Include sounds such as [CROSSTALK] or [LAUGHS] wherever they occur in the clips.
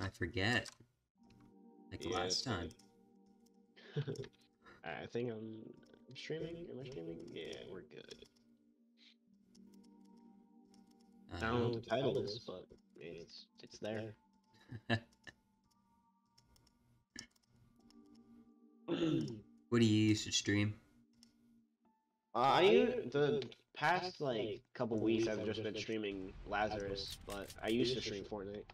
I forget. Like Yeah, last time. I think I'm streaming. Am I streaming? Yeah, we're good. I don't know what the title is, but it's it's there. [LAUGHS] What do you use to stream? Uh, I u- the past like couple weeks I've just been streaming Lazarus, but I used to stream Fortnite.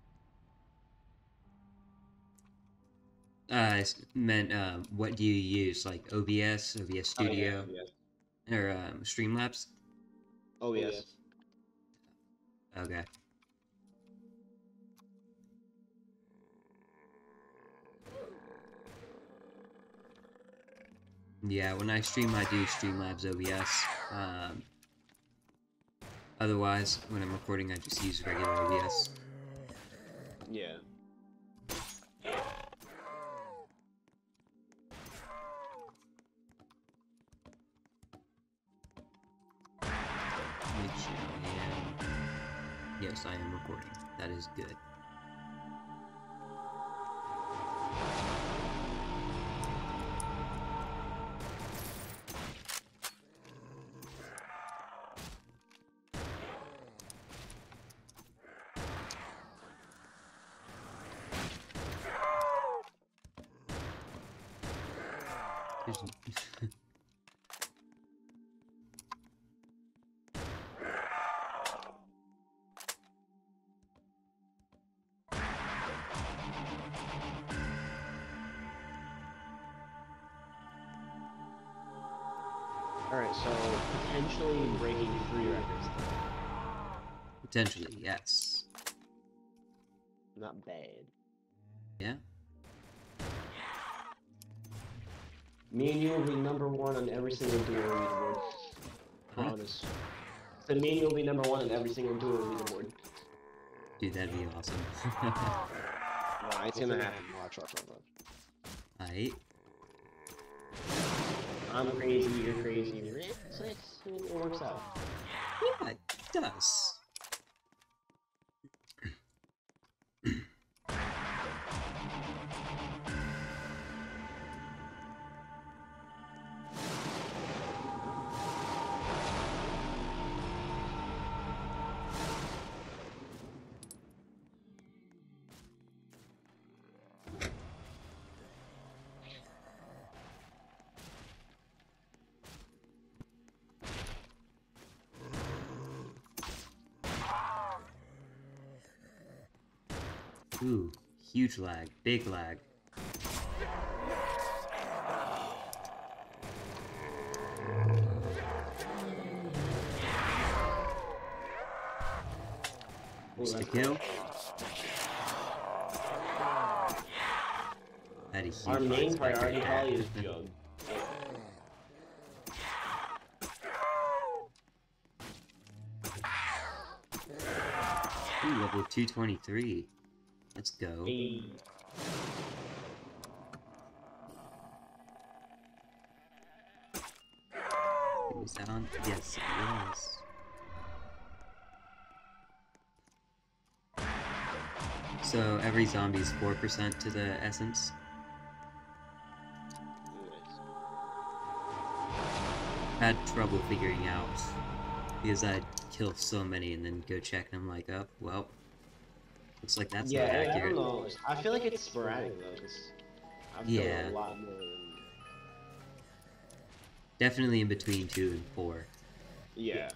Uh, I s- meant, uh, what do you use? Like OBS, OBS Studio, yeah. or um, Streamlabs? Oh yes. Okay. Yeah, when I stream, I do Streamlabs OBS. Um, otherwise, when I'm recording, I just use regular OBS. Yeah. That is good. Potentially breaking three records. Potentially, yes. Not bad. Yeah? Me and you will be number one on every single duo leaderboard. Huh? Promise. So me and you will be number one on every single duo leaderboard. Dude, that'd be awesome. [LAUGHS] Nah, it's gonna happen. Watch, watch, watch, watch. Aight. I'm crazy, you're crazy. It's, it's, it works out. Yeah, it does. Huge lag, big lag. Just a kill. Had a huge Our main priority probably is Jug. Ooh, level 223. Let's go. Hey. That on? Yes. So every zombie is 4% to the essence? Had trouble figuring out. Because I'd kill so many and then go check and I'm like, oh, well. Looks like that's yeah, not I- I don't know. I feel like it's sporadic though, because I've killed Yeah. a lot more than... Definitely in between 2 and 4. Yeah.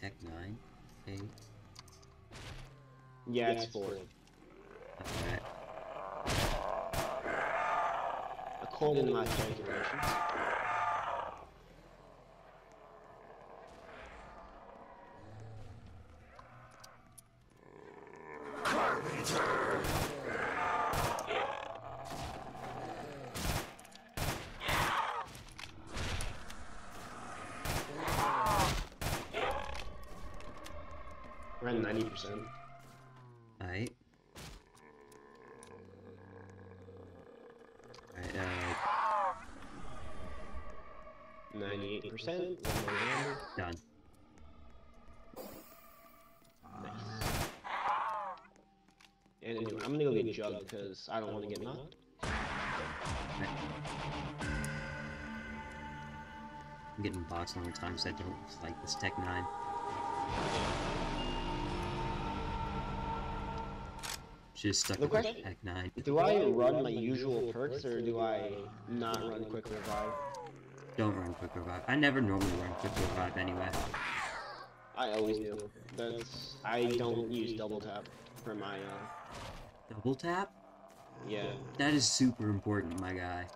Tech 9? 8? Yeah, it's four. Alright. According to my calculations. Around 90%. Alright. Alright, uh, 98%. done. Nice. and a new one. I'm gonna go get Jug because I don't want to get knocked. I'm getting boxed all the time because I don't like this Tech 9. Just stuck The with question- Tech 9. Do I run my usual perks or do I not run Quick Revive? Don't run Quick Revive. I never normally run Quick Revive anyway. I always do. That's I don't use double tap for my uh Double tap? yeah. That is super important, my guy.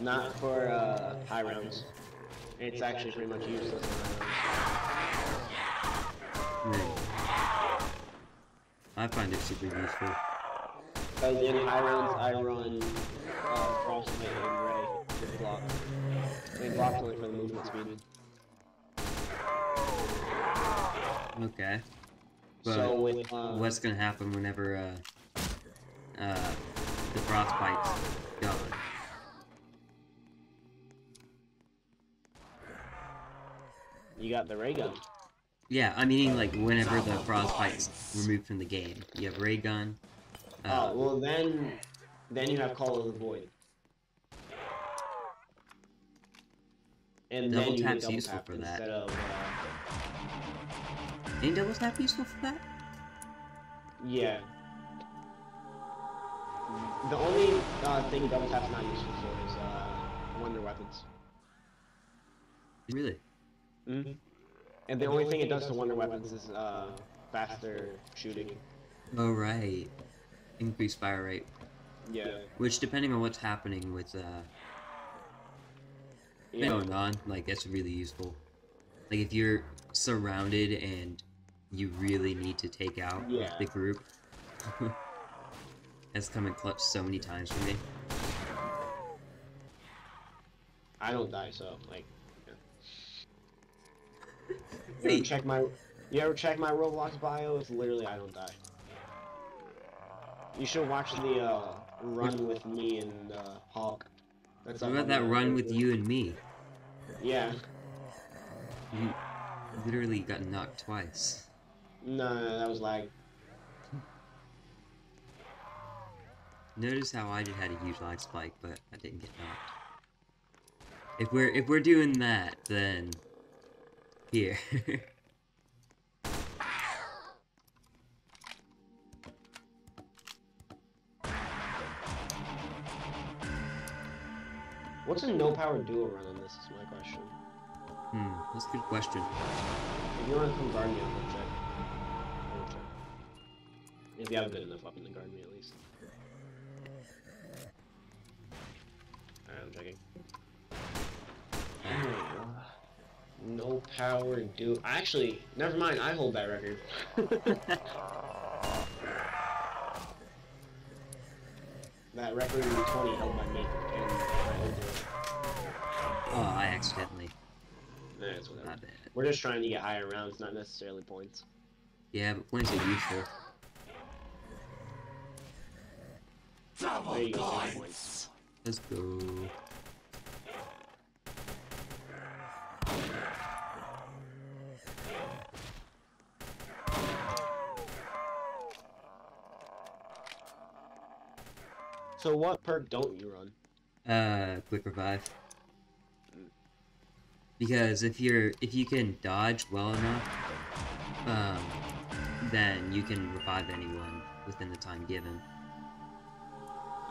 Not for uh high rounds. It's actually pretty much useless in high rounds. Right. I find it super useful. Because in high rounds I run uh Frostbite and Ray with block. They block only for the movement speed. Okay. But so with uh, what's gonna happen whenever uh, uh, the frostbite's gone? you got the ray gun. Yeah, I mean like whenever the frostbite's removed from the game. You have ray gun. Uh, Oh well then then you have Call of the Void. And Double then tap's double useful tap for that. of uh, ain't double tap useful for that? Yeah. The only uh, thing double tap's not useful for is uh, wonder weapons. Really? Mm-hmm. And the only thing it does to wonder weapons is uh, faster shooting. Oh right. Increased fire rate. Yeah. Which depending on what's happening with uh Yeah. going on, like that's really useful. Like if you're surrounded and you really need to take out Yeah. the group. [LAUGHS] that's come in clutch so many times for me. I don't die, so like. Yeah. [LAUGHS] You ever check my? You ever check my Roblox bio? It's literally I don't die. You should watch the uh, run with me and uh, Hawk. That's What about that run with you and me? Yeah. You literally got knocked twice. No, no, that was lag. Notice how I just had a huge lag spike, but I didn't get knocked. If we're if we're doing that, then here. [LAUGHS] What's a no power duo run on this? Is my question. hmm, that's a good question. If you want to come guard me, I'll check. I'll check. If you have a good enough weapon to guard me, at least. Alright, I'm checking. No power duo. Actually, never mind. I hold that record. [LAUGHS] that record in 20 held by me, and I hold it. Oh, I accidentally. Nah, it's whatever. Not bad. We're just trying to get higher rounds, not necessarily points. Yeah, but points are useful. There you go, six points. Let's go. So what perk don't you run? Uh, quick revive. Because if you're if you can dodge well enough, um, then you can revive anyone within the time given.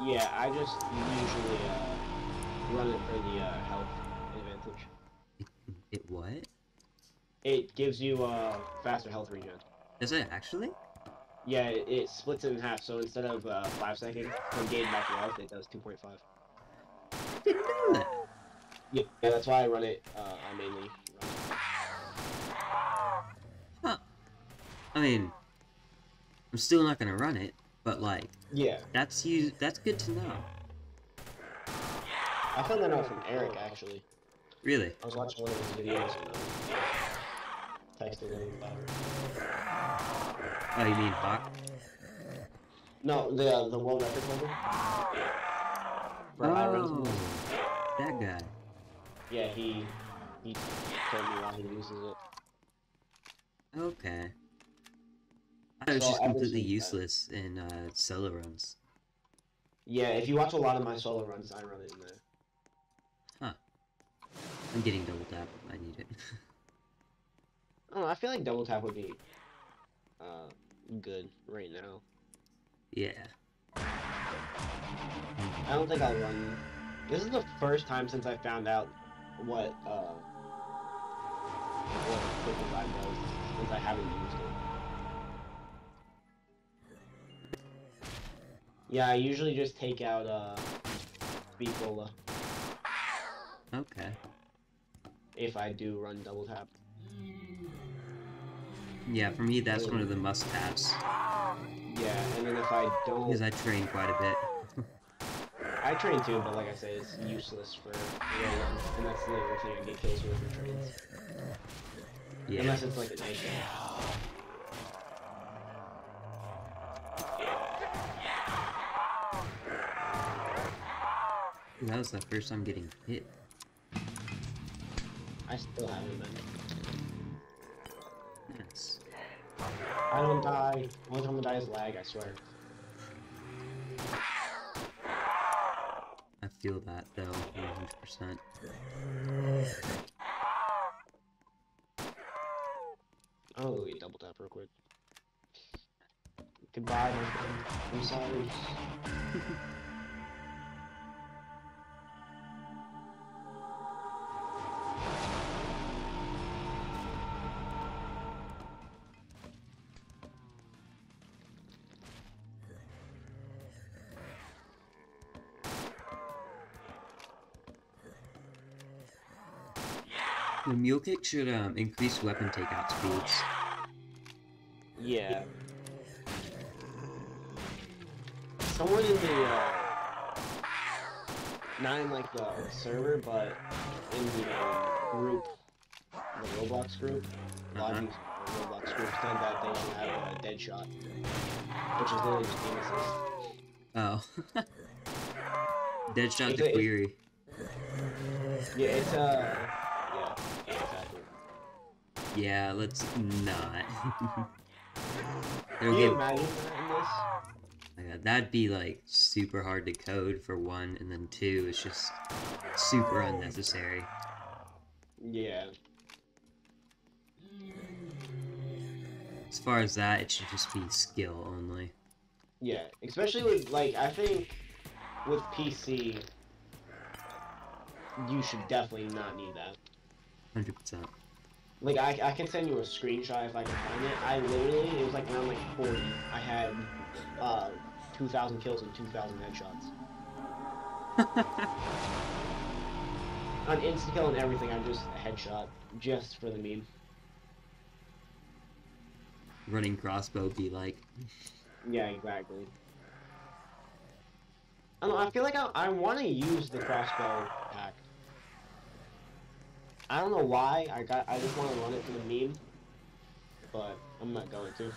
Yeah, I just usually uh, run it for the uh, health advantage. It what? It gives you uh, faster health regen. Does it actually? Yeah, it, it splits it in half, so instead of uh, 5 seconds to gain back health, it does 2.5. Didn't know that. [LAUGHS] Yeah, yeah, that's why I run it, uh, I mainly run it. Huh. I mean, I'm still not gonna run it, but like, Yeah, that's you. That's good to know. I found that out from Eric, actually. Really. I was watching one of his videos and uh, texted him about it. Oh, you mean Hawk? No, the uh, the world record holder. For high rounds. Oh, that guy. Yeah, he he told me why he uses it. Okay. I was So just completely since then- useless in uh, solo runs. Yeah, if you watch a lot of my solo runs, I run it in there. Huh. I'm getting double tap. I need it. I don't know, I feel like double tap would be uh, good right now. yeah. I don't think I'll run. This is the first time since I found out what uh what quick revive does since I haven't used it. Yeah, I usually just take out uh speed cola Okay. if I do run double tap. Yeah, for me that's one of the must-haves Yeah, and then if I don't, because I train quite a bit. [LAUGHS] I train too, but like I say, it's useless for real and that's the only thing I get kills with in trains. Yeah. Unless it's like a night game. That was the first time getting hit. I still haven't been. Yes. I don't die. Only time I die is lag, I swear. I feel that though, 100%. I'll go get double tap real quick. Goodbye. I'm sorry. [LAUGHS] mule kick should um, increase weapon takeout speeds. Yeah. Someone in the, uh, not in like the server, but in the um, group, the Roblox group, a Uh-huh. these Roblox groups said that they should have a dead shot, which is literally just aim assist. Oh. [LAUGHS] Deadshot It's to a- it's- query. Yeah, it's uh, yeah, exactly. Yeah, let's not. [LAUGHS] Can you imagine this? yeah, that'd be like super hard to code for one, and then two, it's just super unnecessary. Yeah. As far as that, it should just be skill only. Yeah, especially with like I think with PC, you should definitely not need that. 100%. Like I, I can send you a screenshot if I can find it. I literally it was like around like 40. I had uh 2,000 kills and 2,000 headshots [LAUGHS] on insta kill and everything. I'm just a headshot just for the meme. Running crossbow be like, Yeah, exactly. I don't know, I feel like I, I want to use the crossbow pack. I don't know why. I got. I just want to run it for the meme, but I'm not going to.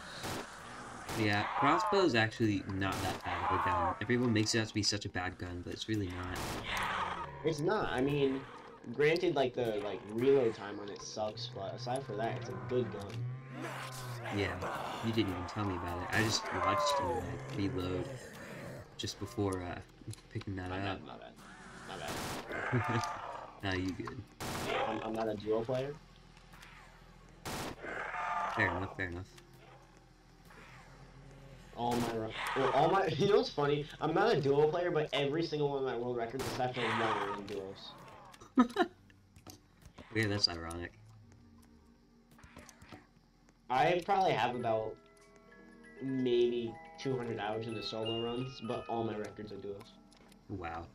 yeah, crossbow is actually not that bad of a gun. Everyone makes it out to be such a bad gun, but it's really not. It's not. I mean, granted, like the like reload time on it sucks, but aside for that, it's a good gun. Yeah, you didn't even tell me about it. I just watched you like, reload just before uh, picking that My up. bad. My bad. My bad. [LAUGHS] now you good. I'm, I'm not a duo player. Fair enough, fair enough. All my well, all my. [LAUGHS] You know what's funny? I'm not a duo player, but every single one of my world records is after one in duos. [LAUGHS] Yeah, that's ironic. I probably have about maybe 200 hours into solo runs, but all my records are duos. Wow.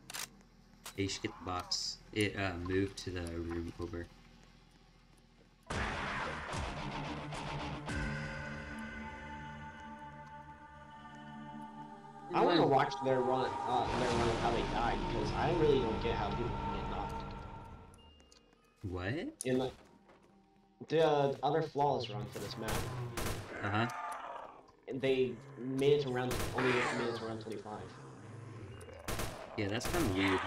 Yeah, you should get the box. It uh, moved to the room over. I want to watch their run, uh, their run of how they died because I really don't get how people can get knocked. What? In like the uh, other flawless run for this map, Uh huh. And they made it to round only made it to round 25. Yeah, that's kind of weird.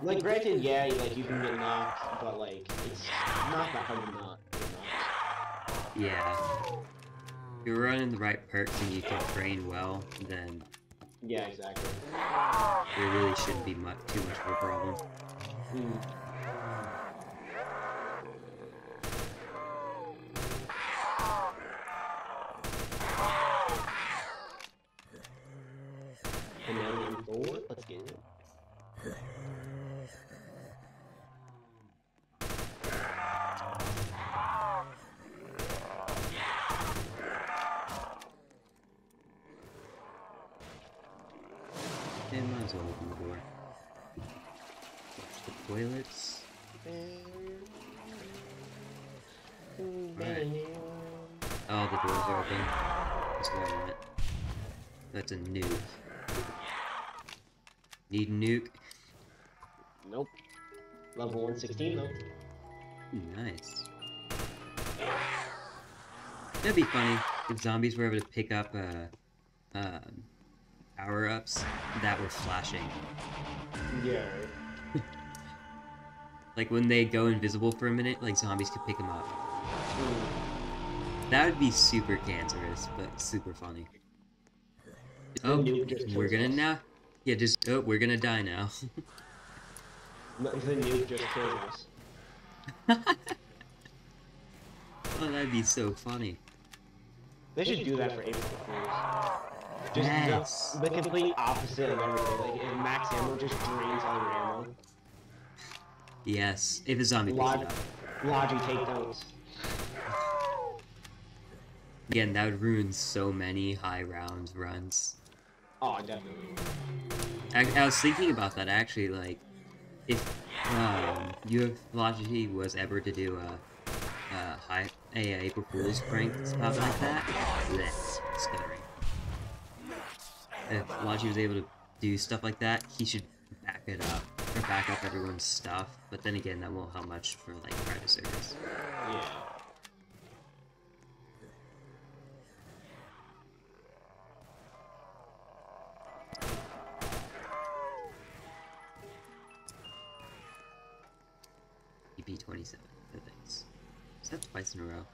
Like, granted, yeah, like you can get knocked, but like it's not that hard to knocked. Yeah. you're running the right perks and you can train well, then Yeah, exactly. there really shouldn't be much, too much of a problem. Mm. And then moving forward, let's get it. Yeah, might as well open the door. Watch the toilets. Right. Oh, the doors are open. That's why I went. That's a nuke. Need a nuke? Nope. Level 116 though. Nice. That'd be funny if zombies were able to pick up uh, um, power-ups that were flashing. Yeah. Like when they go invisible for a minute, like zombies could pick them up. That would be super cancerous, but super funny. Oh, we're gonna now. Yeah, just oh, we're gonna die now. No, the nuke just us. oh, that'd be so funny. They should do that for April Fools. Just Yes. the, the complete opposite of everything. Like, if max ammo just drains all your ammo. Yes, if a zombie picks Log- it up. Logic takedowns. Again, that would ruin so many high round runs. Oh, definitely. I, I was thinking about that actually, like, if um, UFLogity was ever to do a, a high a April Fool's prank stuff like that, bleh, stuttering. If Logi was able to do stuff like that, he should back it up or back up everyone's stuff. But then again, that won't help much for like private servers. Yeah. EP twenty seven. Thanks. Is that twice in a row?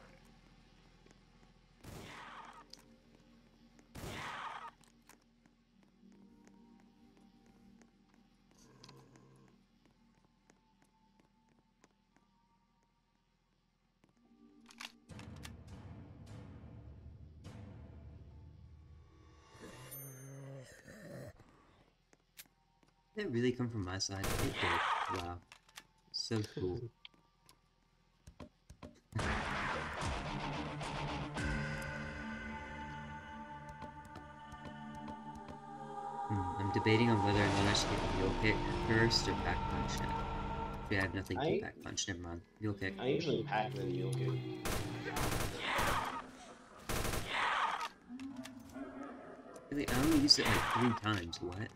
Really come from my side? It did. Wow. So cool. [LAUGHS] Hmm, I'm debating on whether or not I should get Mule Kick first or Pack Punch now. If I have nothing to Pack Punch, never mind. Mule Kick. I usually pack the mule kick. Really, I only used it like three times. What?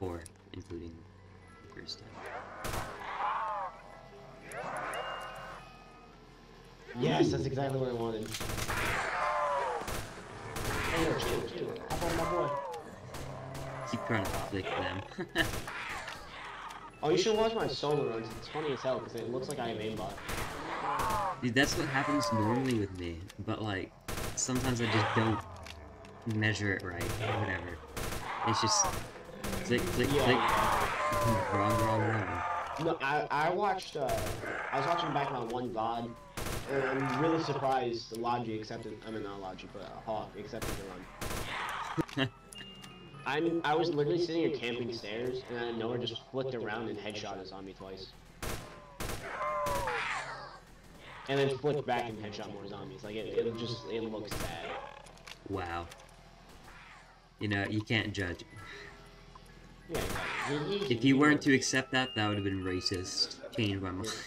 Four, including the first time. Yes, that's exactly what I wanted. Hey, chill, chill. How about my boy? Keep trying to flick them. Oh, you should watch my solo runs. It's funny as hell because it looks like I have aimbot. Dude, that's what happens normally with me. But like, sometimes I just don't measure it right or whatever. It's just click, click, click. Yeah. wrong, wrong, wrong. No, I, I watched, uh, I was watching back on one VOD, and I'm really surprised Logi accepted, I mean not Logi, but uh, Hawk accepted the run. [LAUGHS] I'm, I was literally sitting here camping stairs, and I know just flipped around and headshot a zombie twice. And then flipped back and headshot more zombies. Like, it, it just, it looks bad. Wow. You know, you can't judge. If you weren't to accept that, that would have been racist. Change my mind. [LAUGHS]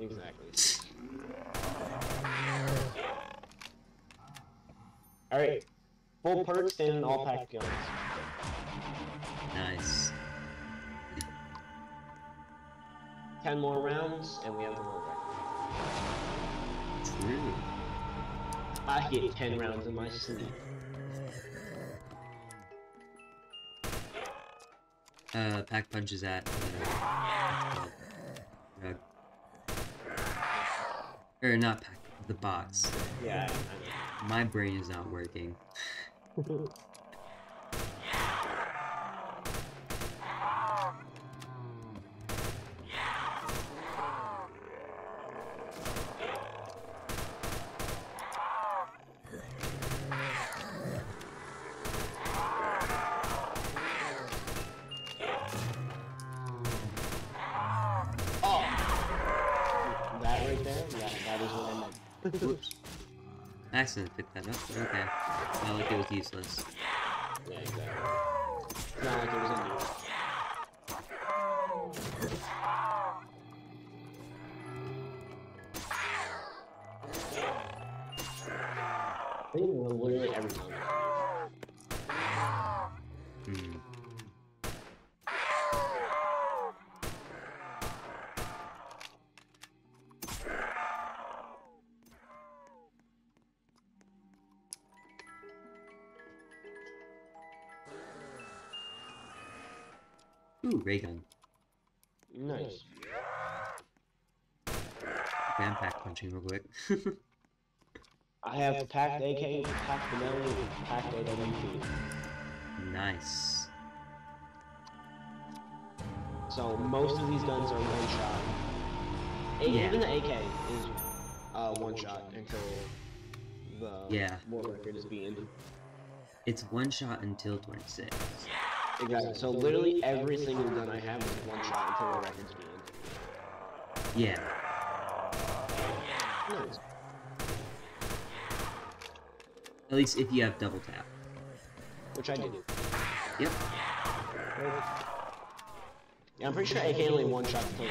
Exactly. Alright. Full perks and all pack guns. Nice. Ten more rounds, and we have the world record. True. I get ten rounds in my sleep. Uh, pack punch is at. Uh, rug. Or not pack. the box. Yeah, My brain is not working. [LAUGHS] Whoops. I accidentally picked that up. Okay. Not like it was useless. Quick. [LAUGHS] I have packed AK, packed Benelli, and packed AWP. nice. So most of these guns are one shot. A- Yeah. Even the AK is uh, one shot until the Yeah. war record is beaten. It's one shot until 26. Exactly. So literally every single gun I have is one shot until the record's beaten. Yeah. Nice. At least if you have double tap. Which I do. Yep. Yeah, I'm pretty sure AK only one shot 19.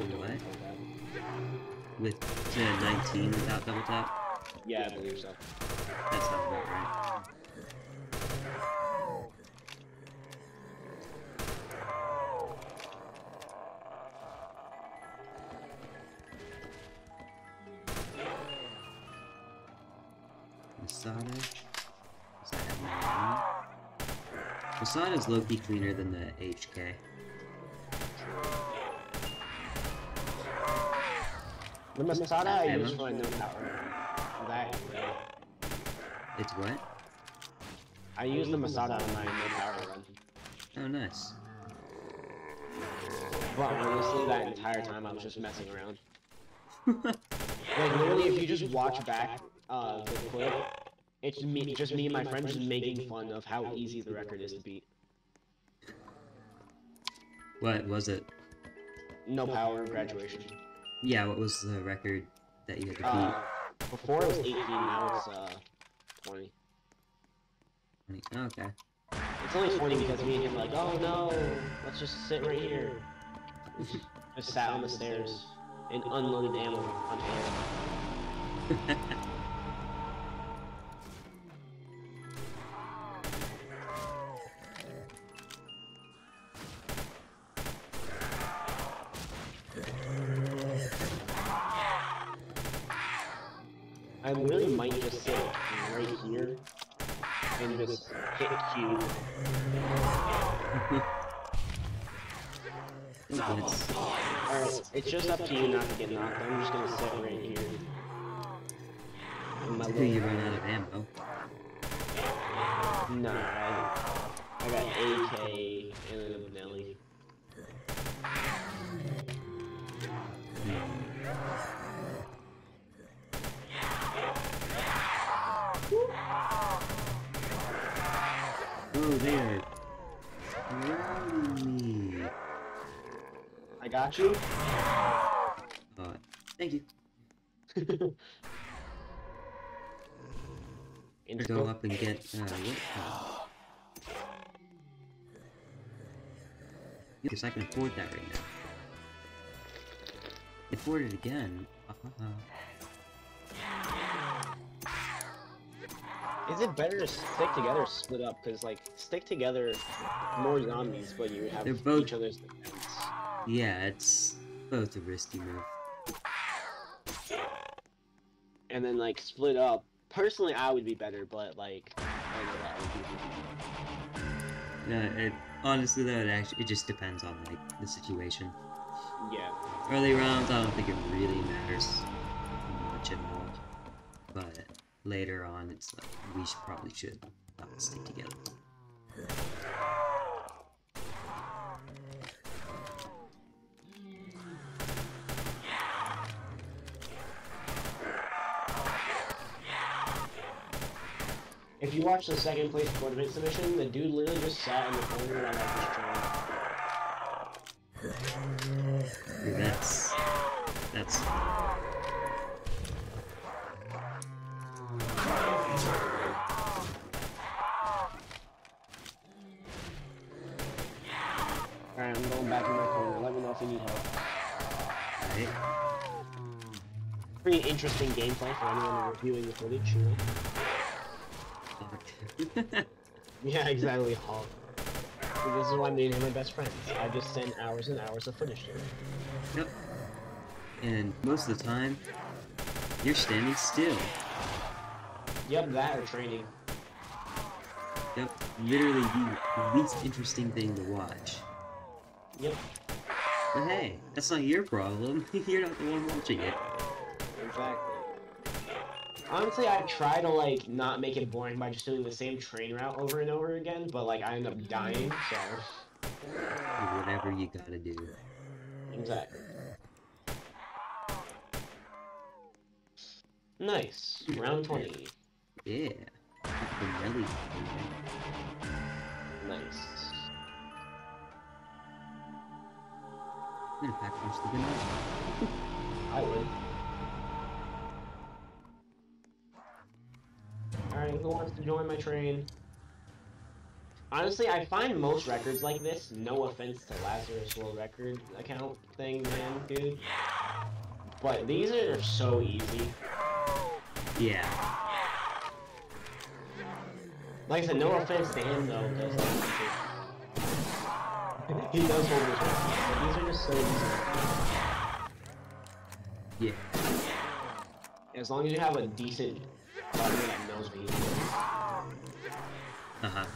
Wait, what? With to 19 without double tap? Yeah, I believe so. That's not about right. Masada's low-key cleaner than the HK. The Masada I use for my no power. That It's what? I use the Masada on my no power run. Oh, nice. But honestly, that entire time I was just messing around. [LAUGHS] Like literally, if you just watch back uh, the clip, it's me, just me and my friends just making fun of how easy the record is to beat. what was it? No power graduation. Yeah, what was the record that you had to beat? Uh, before it was 18, now it's uh 20. 20. Oh, okay. It's only 20 because me and him were like, oh no, let's just sit right here. [LAUGHS] Just sat on the stairs and unloaded ammo on air. [LAUGHS] I got you. Uh, thank you. [LAUGHS] Go up and get, uh, what? Because I can afford that right now. Afford it again. Uh-huh. Is it better to stick together or split up? Because, like, stick together, more zombies, but you have They're both- each other's defense. Yeah, it's both a risky move. And then, like, split up. Personally, I would be better, but, like, I know that would be Uh, it, honestly though, it actually it just depends on like the situation. Yeah. Early rounds, I don't think it really matters. much at all. But later on, it's like we should probably should uh, stick together. If you watch the second place tournament submission, the dude literally just sat in the corner and I trying. Dude, that's that's Alright, I'm going back in my corner. Let me know if you need help. right. Pretty interesting gameplay for anyone reviewing the footage, you know? Yeah, exactly, Hawk. This is why me and him are best friends. I just send hours and hours of footage to him. yep. And most of the time, you're standing still. Yep, that or training. Yep. Literally the least interesting thing to watch. Yep, But hey, that's not your problem. [LAUGHS] You're not the one watching it. Honestly, I try to like not make it boring by just doing the same train route over and over again, but like I end up dying, so Whatever you gotta do. exactly. Nice. Round 20. Yeah. The Nelly. Nice. I'm punch the banana. I would. Alright, who wants to join my train? Honestly, I find most records like this, no offense to Lazarus World Record account thing, man, dude. But these are so easy. Yeah. Like I said, no offense to him though, because like, he does hold his record, these are just so easy. Yeah. As long as you have a decent partner that knows what he's doing. Uh huh.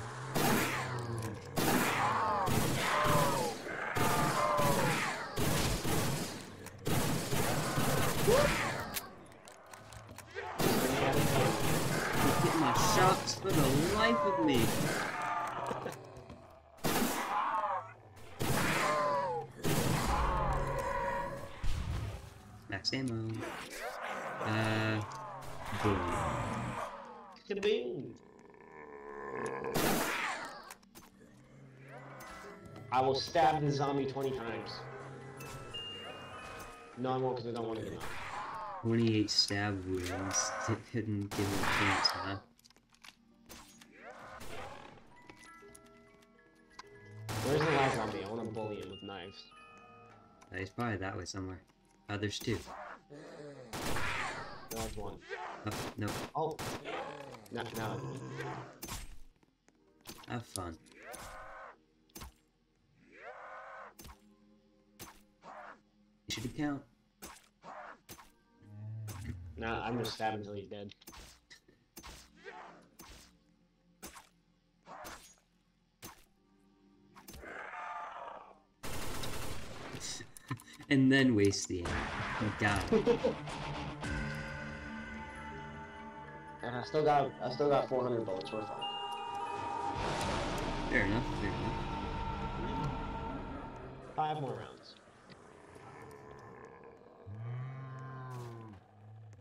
I'm my shots for the life of me. Max ammo. Uh, boom. I will stab the zombie 20 times. No, I won't because I don't want to get out. 28 stab wounds. [LAUGHS] T- couldn't give him a chance, huh? Where's the last zombie? I want to bully him with knives. He's probably that way somewhere. Uh, there's two. There's one. Oh, nope. Oh! No, no. Have fun. You should count. No, I'm just stabbing until he's dead. [LAUGHS] and then waste the ammo. Oh, God. [LAUGHS] And I still got, I still got 400 bullets. We're fine. Fair enough, fair enough. Five more rounds.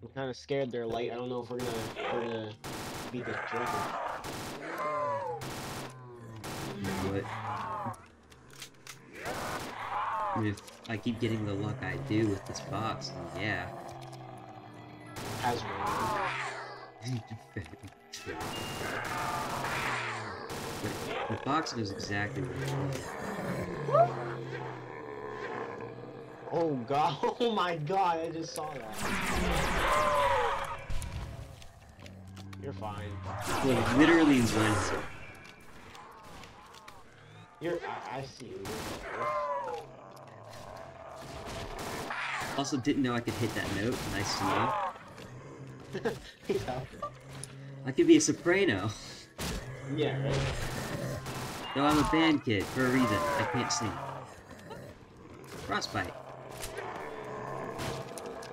I'm kind of scared they're late. I don't know if we're gonna, we're gonna beat this record. What? If I keep getting the luck I do with this box, yeah. As well. The box knows exactly what it is. Oh god, [LAUGHS] oh my god, I just saw that. You're fine. Like, literally hit. You're, I, I see you. Also didn't know I could hit that note. Nice to know. I could be a soprano. yeah, right? Though I'm a band kid for a reason. I can't sing. Frostbite.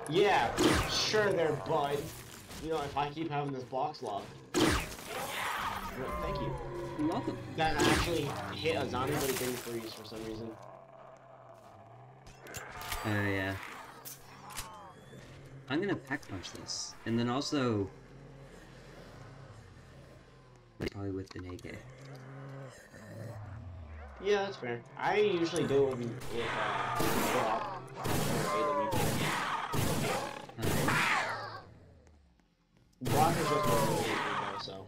Yeah, sure there, bud. You know, if I keep having this box lock. Thank you. You're welcome. That actually hit a zombie, but it didn't freeze for some reason. Oh yeah. I'm gonna pack punch this, and then also probably with the AK. Yeah, that's fair. I usually do it uh, Block. Is just one of though, so.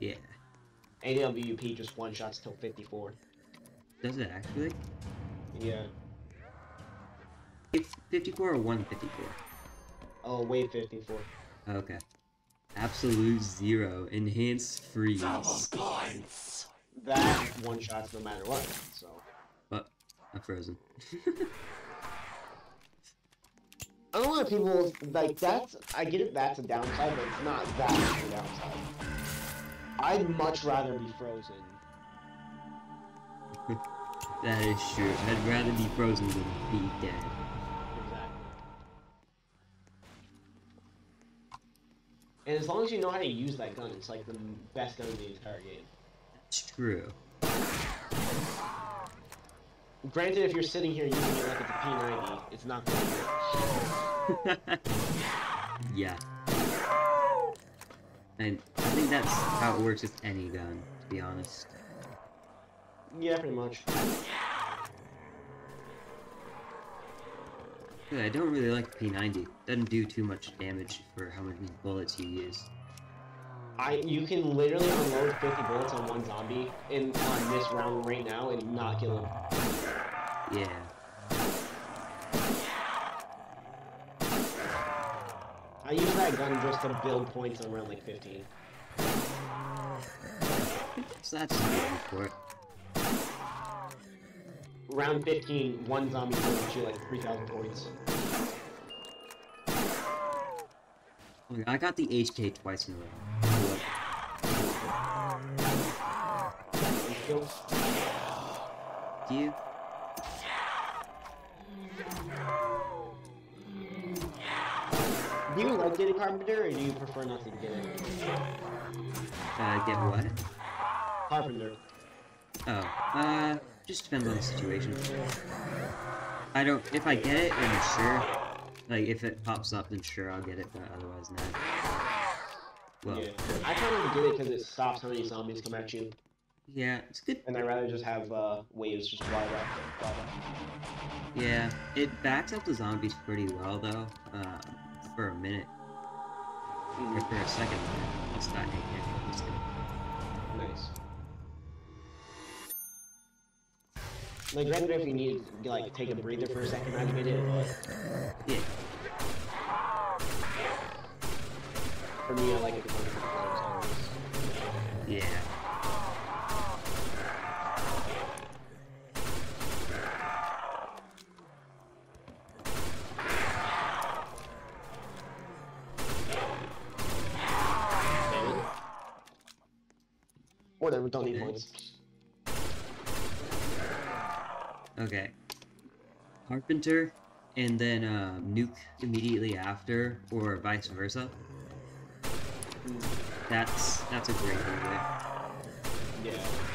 yeah. AWP just one shots till 54. Does it actually? Yeah. It's 54 or 154? Oh, wait, 54. Okay. Absolute zero. Enhanced freeze. That one shots no matter what, so. But I'm frozen. I don't want people like that's. I get it. That's a downside, but it's not that much a downside. I'd much rather be frozen. [LAUGHS] that is true. I'd rather be frozen than be dead. And as long as you know how to use that gun, it's like the best gun in the entire game. That's true. Granted, if you're sitting here using it like it's a P90, it's not going to work. yeah. And I think that's how it works with any gun, to be honest. Yeah, pretty much. Yeah, I don't really like the P90. Doesn't do too much damage for how many bullets you use. I you can literally unload 50 bullets on one zombie in on this round right now and not kill him. Yeah. I use that gun just to build points on round like 15. So that's good for it. Round 15, one zombie kills you like 3,000 points. I got the HK twice in a row. Do you? Do you like getting carpenter or do you prefer not to get it? Uh, get what? Carpenter. Oh, uh, just depends on the situation. I don't, if I get it, then sure. Like, if it pops up, then sure, I'll get it, but otherwise not. Well, Yeah. I kind of get it because it stops how many zombies come at you. yeah, it's good. And I'd rather just have uh, waves just fly back. Yeah, it backs up the zombies pretty well, though, uh, for a minute. Or for a second minute. It's not AK, just Like, granted, if you need to, like, take a breather for a second, I'd get it, but Yeah, for me, I like it to come the flames yeah. Whatever, don't need points. Okay. Carpenter, and then uh, nuke immediately after, or vice versa. That's that's a great idea. Yeah.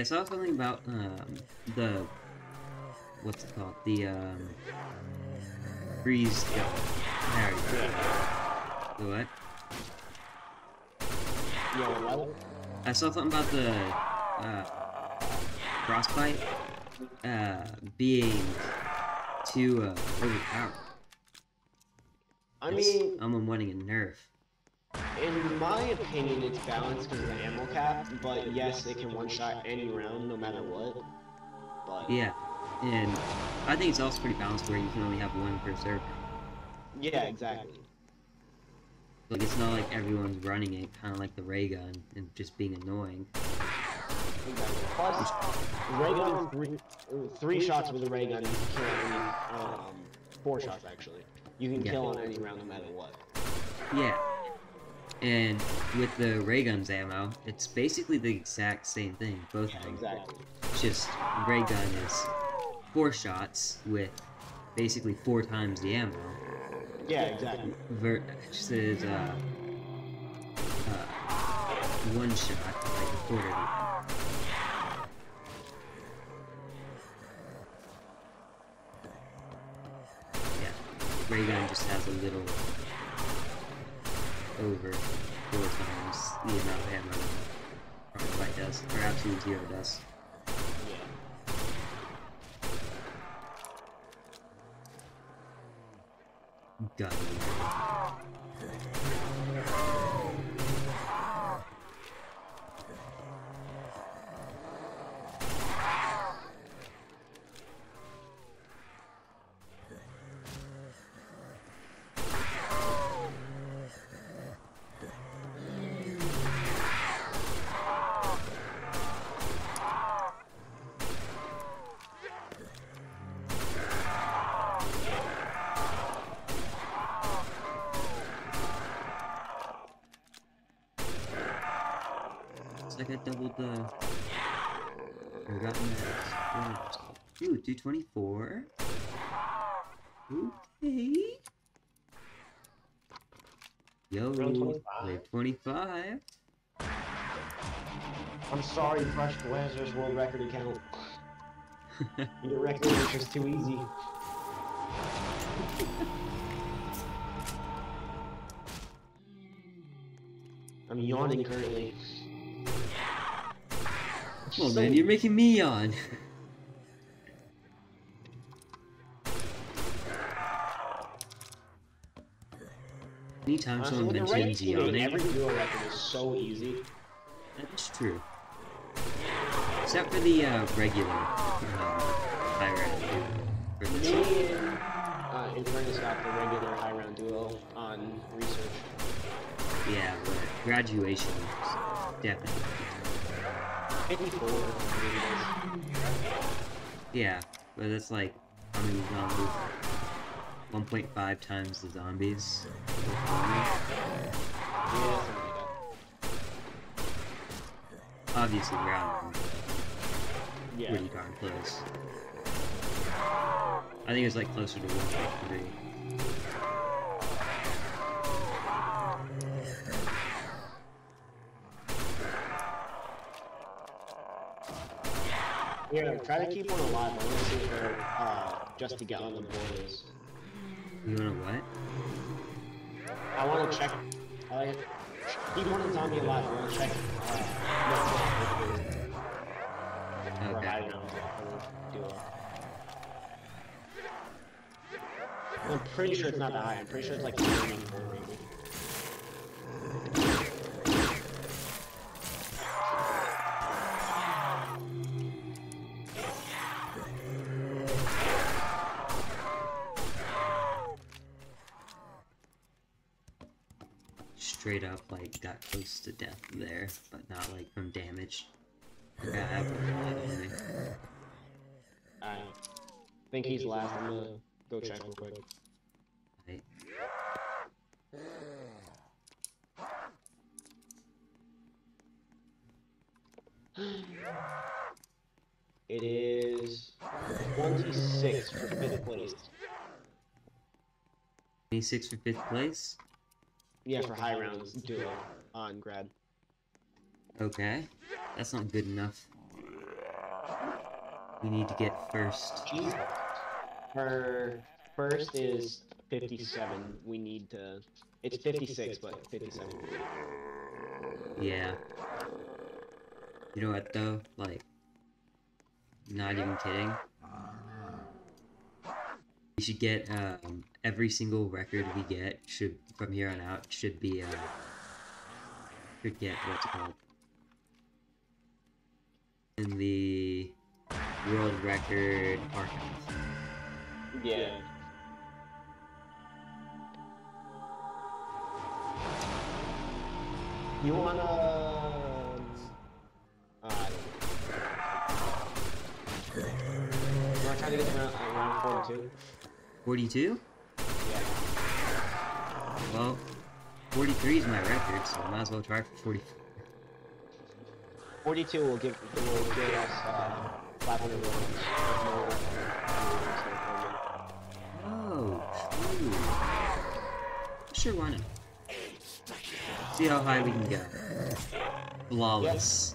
I saw something about um, the what's it called? The um, freeze gun. There we go. The what? Yeah, what? I saw something about the uh, frostbite uh, being too uh, overpowered. I mean, I'm wanting a nerf. In my opinion, it's balanced because of the ammo cap, but yes, it can one-shot any round, no matter what. But, Yeah, and I think it's also pretty balanced where you can only have one per server. yeah, exactly. Like it's not like everyone's running it, kind of like the ray gun and just being annoying. Exactly. Plus, ray gun, three, three shots with a ray gun, you can kill any, um, four shots actually. You can Yeah. kill on any round no matter what. Yeah. And with the ray gun's ammo, it's basically the exact same thing, both of them. Exactly. It's just ray gun is four shots with basically four times the ammo. Yeah, exactly. Versus uh, uh, one shot, like a quarter. of the- Yeah, ray gun just has a little over four times the amount of ammo Arclight does, or Absolute Zero does. Yeah. Gun. Sorry, Fresh Lazarus world record account. [LAUGHS] Your record is just too easy. I'm yawning currently. Come on, man, you're making me yawn. [LAUGHS] Anytime uh, Honestly, someone with the right mentions yawning, every duo record is so easy. that's true. Except for the uh, regular um, high round for this Me one. and uh, Infernus got the regular high round duo on research. Yeah, but graduation definitely. 54. I believe it Yeah, but it's like how many zombies? 1.5 times the zombies. Yeah, something like that. Obviously, round Yeah. pretty darn close. I think it's like closer to 1.3. Yeah, try to keep one alive. I want to see where, uh, just to get on the board is. You wanna what? I want to check. I like keep one zombie alive. I want to check. Uh, what the- or Okay. high round for duo. I'm pretty sure it's not that high. I'm pretty sure it's like 34 maybe. Straight up, like, got close to death there, but not like from damage. Yeah, I have one on me. I think he's last. I'm gonna go check real quick. Right. It is 26 for fifth place. 26 for 5th place? Yeah, for high rounds duo on grad. Okay. That's not good enough. We need to get first. Her first is 57. We need to. It's 56, but 57. Yeah. You know what though? Like, not even kidding. We should get um, every single record we get should from here on out should be uh, should get what's it called in the world record archive. Yeah. You wanna? Uh, I. You wanna try to get to round, uh, 42? 42? Yeah. Well, 43 is my record, so I might as well try for 40. 42 will give will give us uh, 500 wins. There's no way Oh, true. Sure, why not? See how high we can go. Flawless.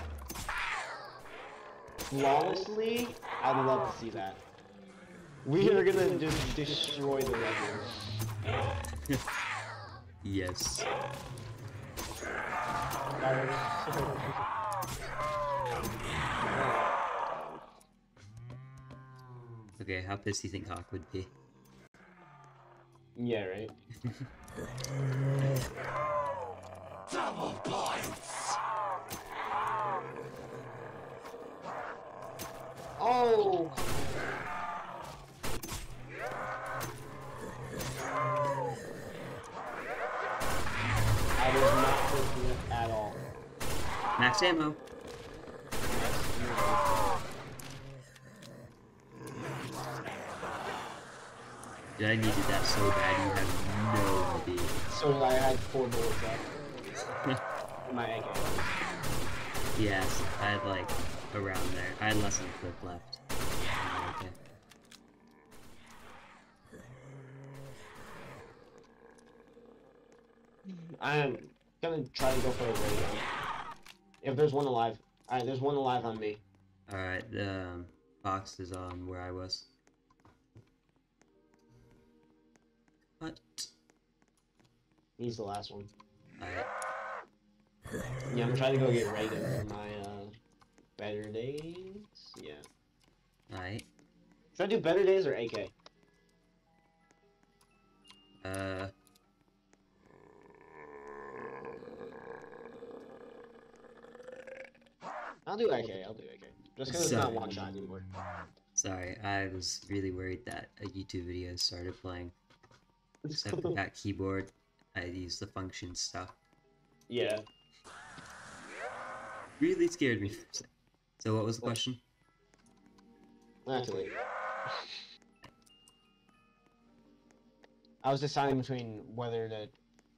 Flawlessly, I'd love to see that. We are gonna just destroy the record. [LAUGHS] yes. [LAUGHS] Okay, how pissed do you think Hawk would be? yeah, right. Double points! Oh! I was not thinking it at all. Max ammo. Dude, I needed that so bad, you have no idea. So did I had four bullets left. [LAUGHS] My AK. yes, I had like around there. I had less than a clip left. Okay. I'm gonna try to go for a gun. If there's one alive. Alright, there's one alive on me. Alright, the um, box is on where I was. He's the last one. Alright. Yeah, I'm trying to go get ray for my uh better days. Yeah. Alright. Should I do better days or AK? Uh. I'll do AK. I'll do AK. Just because it's not one shot anymore. Sorry, I was really worried that a YouTube video started playing. Except that [LAUGHS] keyboard, I use the function stuff. yeah. Really scared me for a second. So what was the What? question? Actually. I was deciding between whether to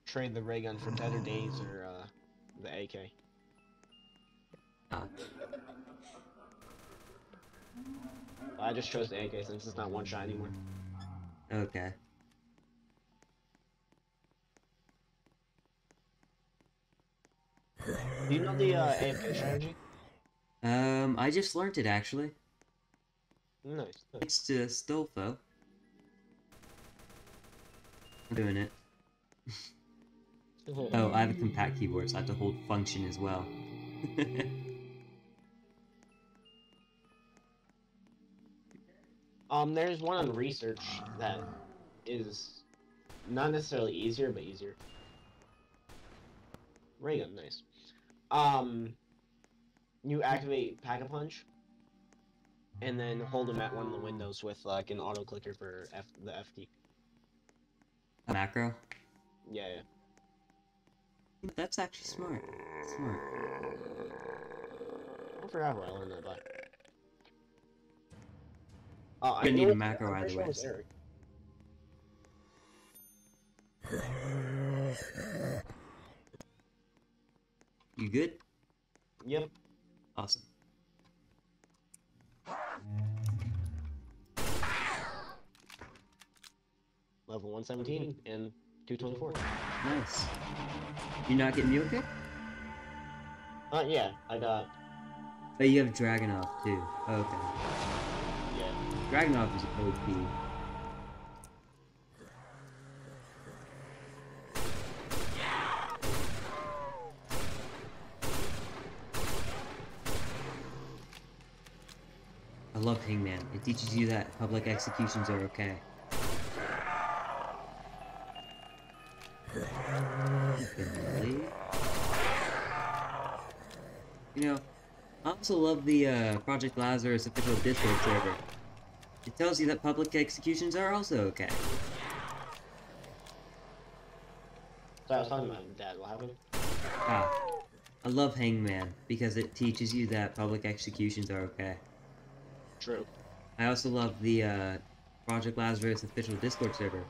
trade the ray gun for better days or uh, the AK. Ah, I just chose the AK since it's not one shot anymore. okay. Do you know the uh, AFK strategy? Um, I just learned it actually. Nice. nice. Thanks to Stolfo. I'm doing it. [LAUGHS] Oh, I have a compact keyboard, so I have to hold function as well. [LAUGHS] Um, there's one on research that is not necessarily easier, but easier. Ray gun, nice. Um, you activate pack a punch, and then hold them at one of the windows with like an auto clicker for F the F key. Macro? Yeah, yeah. That's actually smart. Smart. I forgot where I learned that by. Oh, I Gonna need a macro I'm either sure way, was Eric. [LAUGHS] You good? Yep. Awesome. Level 117 and 224. Nice. You're not getting mule kick? Uh, yeah, I got. Oh, you have Dragunov too. Okay. Yeah. Dragunov is a OP. I love Hangman. It teaches you that public executions are okay. Really? You know, I also love the uh, Project Lazarus official Discord server. It tells you that public executions are also okay. So I was talking about dad. What happened? Ah, I love Hangman because it teaches you that public executions are okay. True. I also love the uh, Project Lazarus official Discord server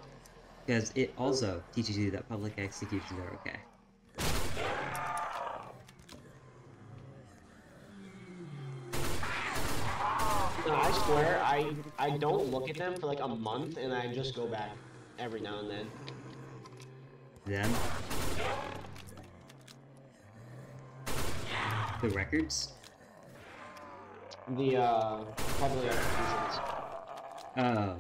because it also teaches you that public executions are okay. No, I swear, I I don't look at them for like a month, and I just go back every now and then. Them. The records? The uh, public executions. Oh. Oh,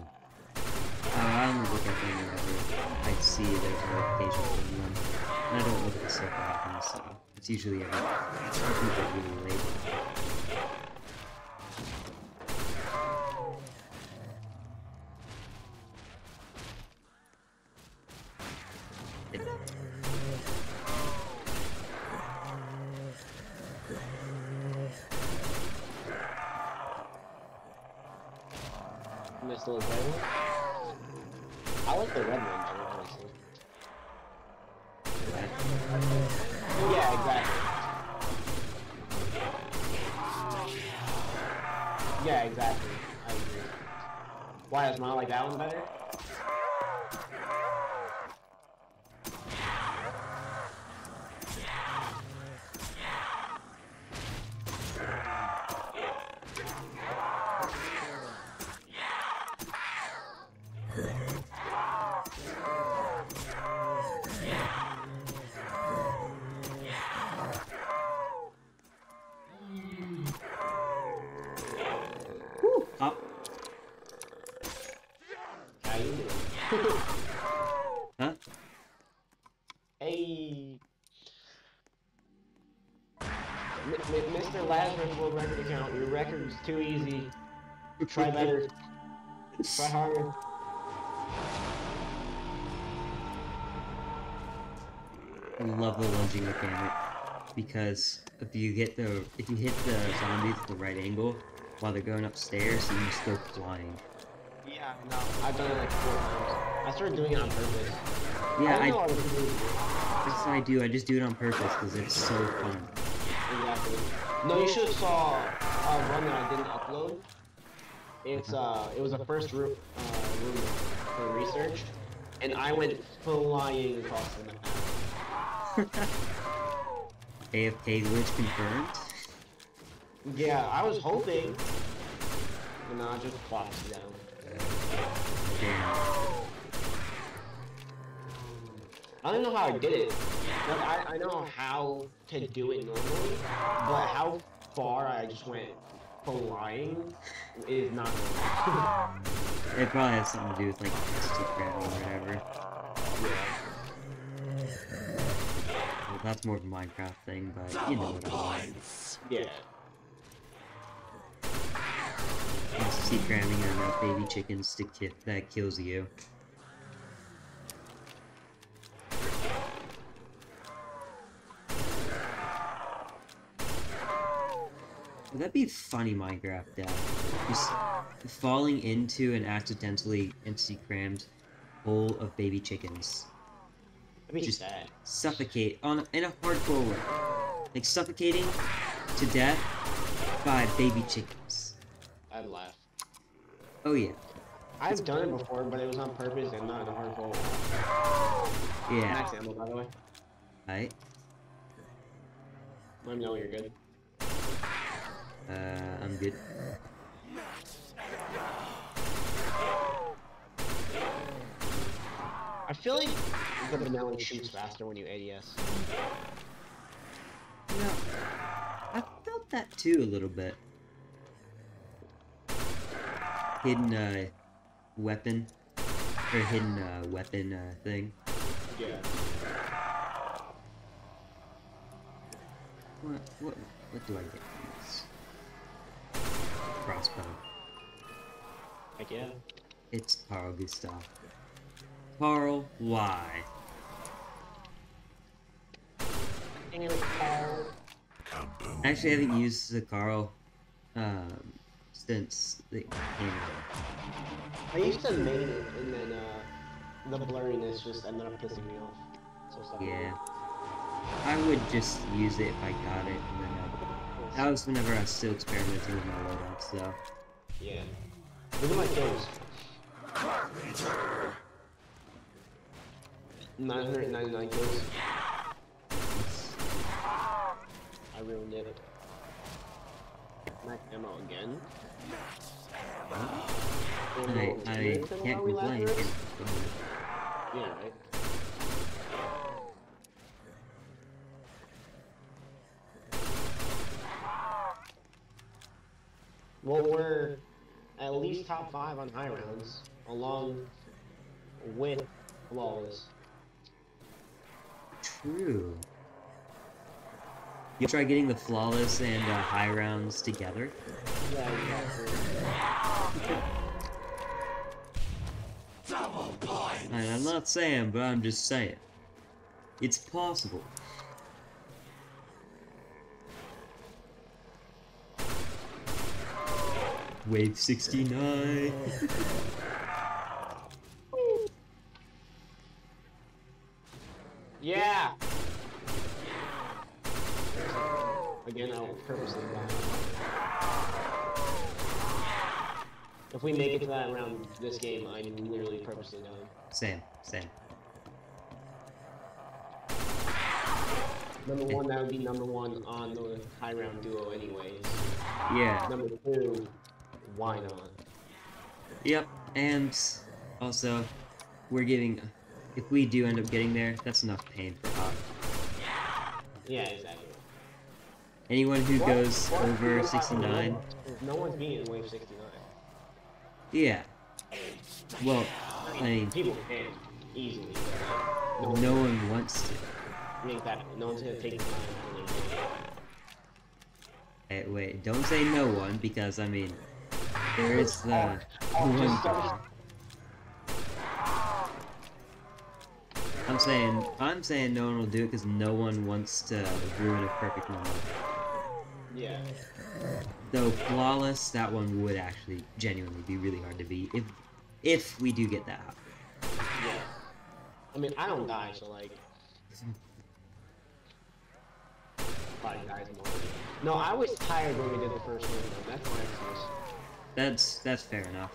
I only look at them whenever I see there's a notification from them. And I don't look at the stuff often, so it's usually a really late. Missed the red one. I like the red one better, honestly. Yeah, exactly. Yeah, exactly. I agree. Why does mine like that one better? Oh, How you doing? huh? Hey. M- M- Mr. Lazarus World Record Account, your record's too easy. Try better. Try harder. I love the lunging mechanic because if you get the if you hit the zombies at the right angle while they're going upstairs, you just go flying. Yeah, no, I've done it like four times. I started doing it on purpose. Yeah, I, I, know I was doing it. what I do. I just do it on purpose because it's so fun. Exactly. No, you should have saw uh, one that I didn't upload. It's uh, it was a first room, uh, room for research, and I went flying across the map. [LAUGHS] AFK glitch confirmed. Yeah, I was hoping. And I just plopped down. Damn. I don't even know how I did it. Like, I, I know how to do it normally, but how far I just went flying is not normal. [LAUGHS] It probably has something to do with like secret or whatever. yeah. Well, that's more of a Minecraft thing, but you know what I mean. Yeah. It's sea cramming or enough baby chickens to ki that kills you. Would that be funny Minecraft death? Just falling into an accidentally empty crammed hole of baby chickens. That'd Just- sad. Suffocate on in a hardcore way. Like suffocating to death by baby chickens. I'd laugh. Oh yeah. I've done it before, but it was on purpose and not in a hard hole. Yeah. Max ammo, by the way. Right. Let me know when you're good. Uh, I'm good. I feel like the vanilla shoots faster when you ADS. No, I felt that too a little bit. Hidden uh, weapon or hidden uh, weapon uh, thing. Yeah. What what what do I get from this? Crossbow. Heck yeah. It's Carl Gustav. Carl, why? Dang it, Carl. Actually, I haven't used the Carl um, since the came out. I used to main it, and then uh, the blurriness just ended up pissing me off. So sorry. Yeah. I would just use it if I got it, and then I, that was whenever I was still experimenting with my loadout, so. Yeah. Look at my kills. 999 kills. I ruined it. Mac ammo again. I, I can't. Can't complain. Yeah, right. Well, we're at least top five on high rounds, along with flawless. True. You try getting the flawless and uh, high rounds together? Yeah, exactly. And I'm not saying, but I'm just saying. It's possible. Wave 69. Yeah. Again, I'll purposely die. If we make it to that round this game, I'm literally purposely dying. Same, same. Number one, that would be number one on the high round duo anyways. Yeah. Number two, why not? Yep, and also, we're getting. If we do end up getting there, that's enough pain for Hawk. Yeah, exactly. Anyone who What? goes What? over 69, No one's beating wave 69. yeah. Well, I mean, people can easily. No, no one wants to. I mean, exactly. No one's gonna take the time. to really do it. Hey, wait, don't say no one, because, I mean, there is the Oh, one just- guy. I'm saying, I'm saying no one will do it because no one wants to ruin a perfect moment. Yeah. Though flawless, that one would actually genuinely be really hard to beat if, if we do get that. Yeah. I mean, I don't die, so like. Five guys more. No, I was tired when we did the first one. Though. That's my excuse. That's that's fair enough,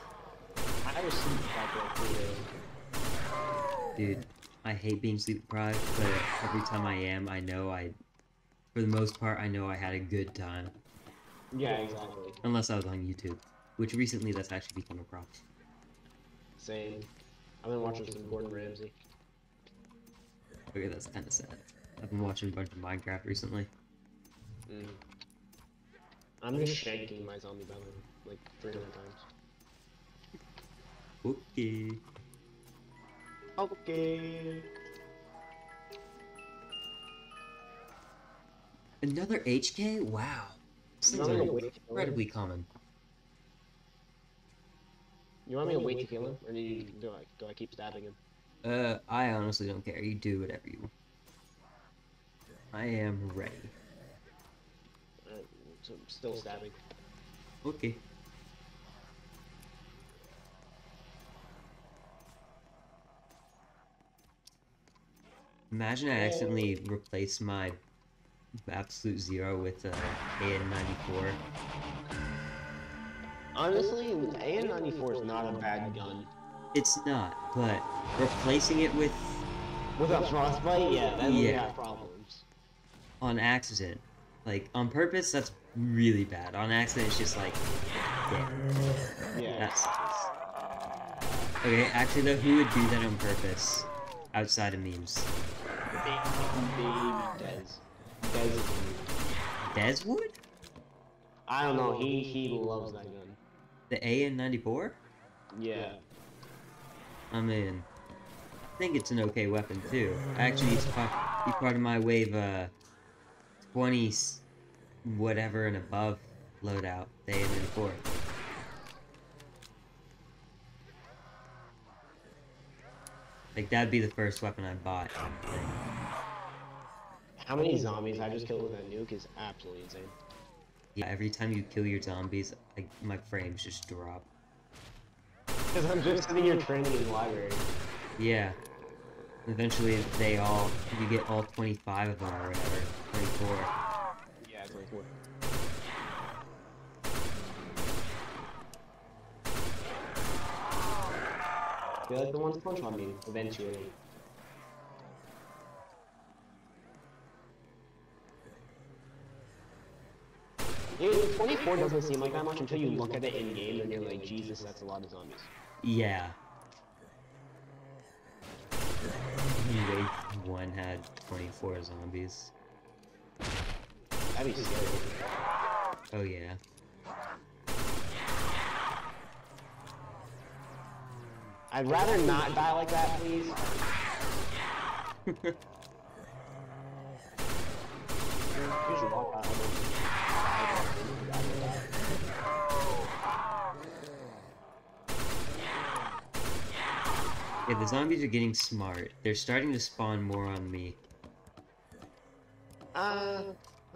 I was sleep deprived for like three days. dude. I hate being sleep deprived, but every time I am, I know I, for the most part, I know I had a good time. Yeah, exactly. Unless I was on YouTube, which recently that's actually become a problem. Same. I've been watching some Gordon Ramsay. Okay, that's kind of sad. I've been watching a bunch of Minecraft recently. Mm. I'm just shanking my zombie battle like 300 times. Okay. Okay. Another HK? Wow. Things You want me are to wait to kill him? incredibly common. You want me to wait to kill him, or do, you, do I do I keep stabbing him? Uh, I honestly don't care. You do whatever you want. I am ready. Uh, so I'm still stabbing. Okay. Imagine I accidentally replaced my absolute zero with a AN94. Honestly, AN94 is not a bad gun. It's not, but replacing it with With a frostbite, yeah, then we Yeah. got problems. on accident, like on purpose, that's really bad. On accident, it's just like, yeah, Yeah. that's. Okay, actually though, who would do that on purpose outside of memes? Baby, baby Dez. Dez is a- Des would? I don't know, he he loves that gun. The AN94? Yeah. I mean, I think it's an okay weapon too. I actually, he's part, he's part of my wave uh, 20 s- whatever and above loadout, the AN94. Like, that'd be the first weapon I bought. How many zombies I just killed with that nuke is absolutely insane. Yeah, every time you kill your zombies, like, my frames just drop. Because I'm just sitting here training in the library. Yeah. Eventually, they all, you get all 25 of them or whatever, 24. They're like the ones punch on me, eventually. Dude, 24 doesn't seem like that much until you look at it in game and you're like, Jesus, that's a lot of zombies. Yeah. Wave 1 had 24 zombies. That'd be scary. Oh yeah. I'd rather not die like that, please. Use your walk out. Yeah, the zombies are getting smart. They're starting to spawn more on me. Uh,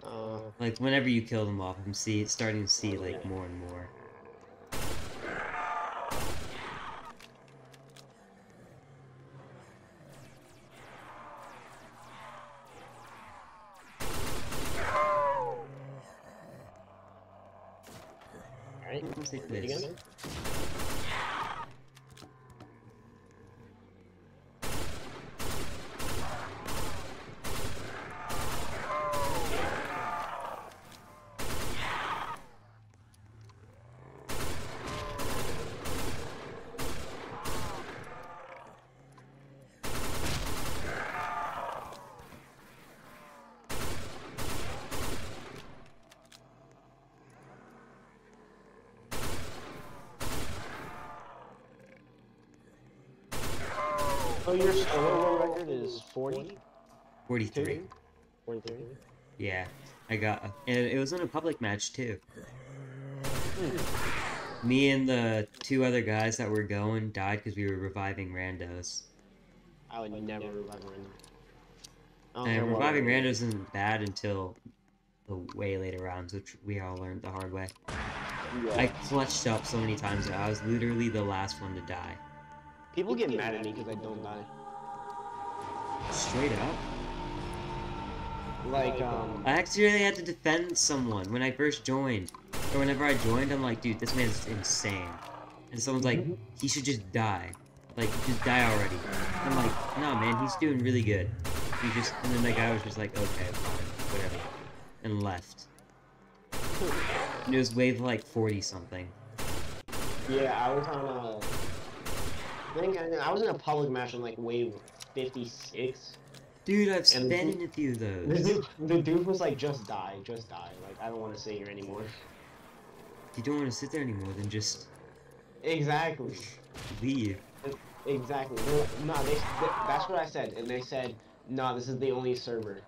uh, Like, whenever you kill them off, I'm see starting to see, like, more and more. alright. Let's take this. again? So your solo world record is 40? 43. 43? Yeah, I got, and it was in a public match too. Hmm. Me and the two other guys that were going died because we were reviving randos. I would never revive don't And reviving randos isn't bad until the way later rounds, which we all learned the hard way. Yeah. I clutched up so many times that I was literally the last one to die. People get mad at me because I don't die. Straight up. Like, um, I accidentally had to defend someone when I first joined. Or whenever I joined, I'm like, dude, this man's insane. And someone's like, he should just die. Like, just die already. I'm like, no, man, he's doing really good. He just, and then the guy was just like, okay, fine, whatever. And left. And it was wave like 40 something. yeah, I was on a. I think I, I was in a public match on like wave 56. Dude, I've And- been in a few of The those. dude, the dude was like, just die, just die. Like, I don't want to sit here anymore. If you don't want to sit there anymore, then just Exactly. leave. Exactly. No, they, th- that's what I said, and they said, no, this is the only server.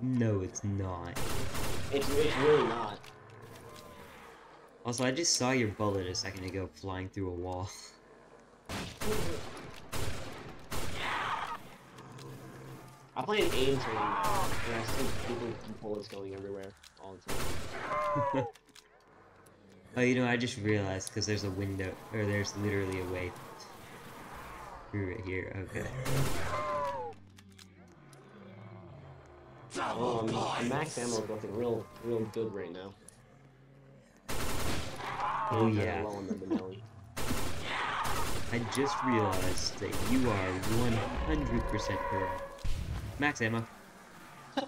No, it's not. It's, it's really not. Also, I just saw your bullet a second ago flying through a wall. [LAUGHS] I play an aim training now, and I see people bullets going everywhere all the time. [LAUGHS] Oh, you know, I just realized because there's a window, or there's literally a way through it here. Okay. Well, um, the max ammo is looking real, real good right now. Oh yeah. low on the vanilla. I just realized that you are 100% correct. Max ammo. [LAUGHS]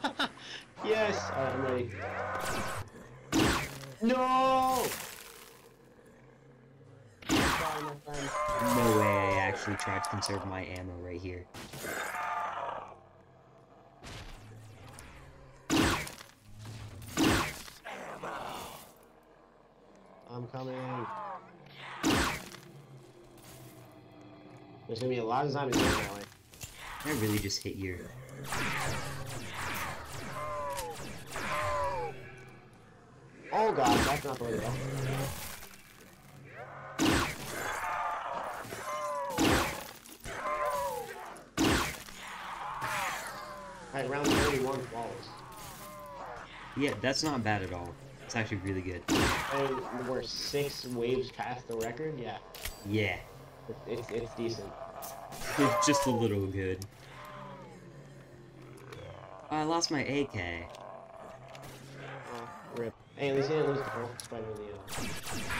yes! Alright, I'm ready. No! Sorry, my friend. No way I actually tried to conserve my ammo right here. I'm coming. There's gonna be a lot of zombies going that way. I really just hit your. Oh god, that's not the way to go. Alright, round 31 flawless. Yeah, that's not bad at all. It's actually really good. And we're six waves past the record? Yeah, Yeah. it- it's, it's decent. It's just a little good. Oh, I lost my AK. Oh, rip. Hey, at least you didn't lose the first fight of the, uh...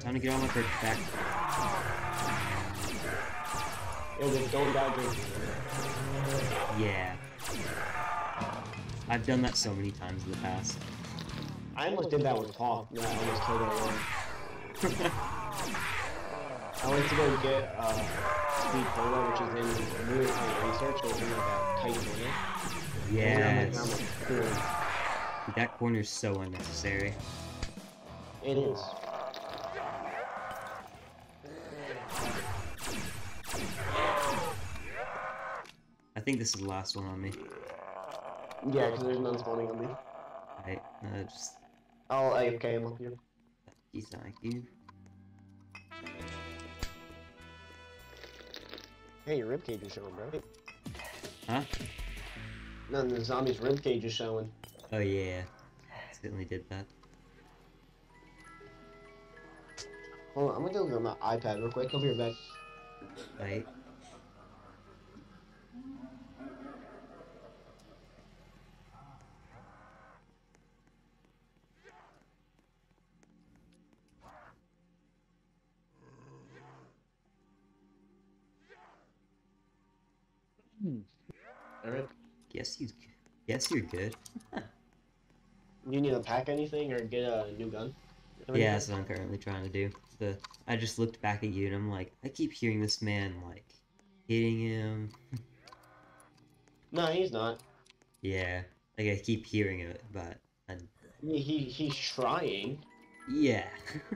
Time to get all my perks back. Yo, just don't die, dude. Yeah. I've done that so many times in the past. I almost did that with Hawk. Yeah, I almost killed everyone. [LAUGHS] I went to go get uh, Speed Cola, which is in really kind research, it's in like a tight corner. I'm like, I'm Yes. like, cool. Dude, That so unnecessary. It is. I think this is the last one on me. Yeah, because there's none spawning on me. Right, uh, just Oh, AFK, I'm up here. you thank you. Hey, your ribcage is showing, bro. Huh? No, the zombie's ribcage is showing. Oh yeah. Certainly did that. Hold on, I'm gonna go get my iPad real quick. I'll be right back. Right. Alright. Guess you guess you're good. You need to pack anything or get a new gun? Yeah, that's what I'm currently trying to do. The I just looked back at you and I'm like, I keep hearing this man like hitting him. No, he's not. Yeah. Like I keep hearing it, but I, He, he he's trying. yeah. [LAUGHS]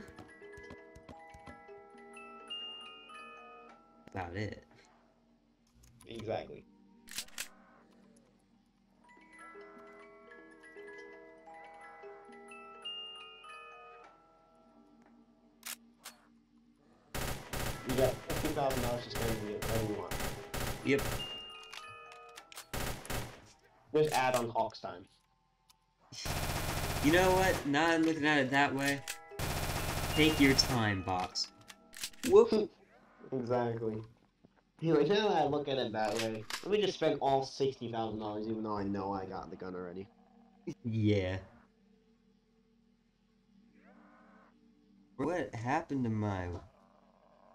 About it. Exactly. Thousand dollars to spend whatever you want. Yep. Just add on Hawks time. You know what? Now I'm looking at it that way. Take your time, box. Whoop. Exactly. Like, now that I look at it that way, let me just spend all sixty thousand dollars, even though I know I got the gun already. Yeah. What happened to my...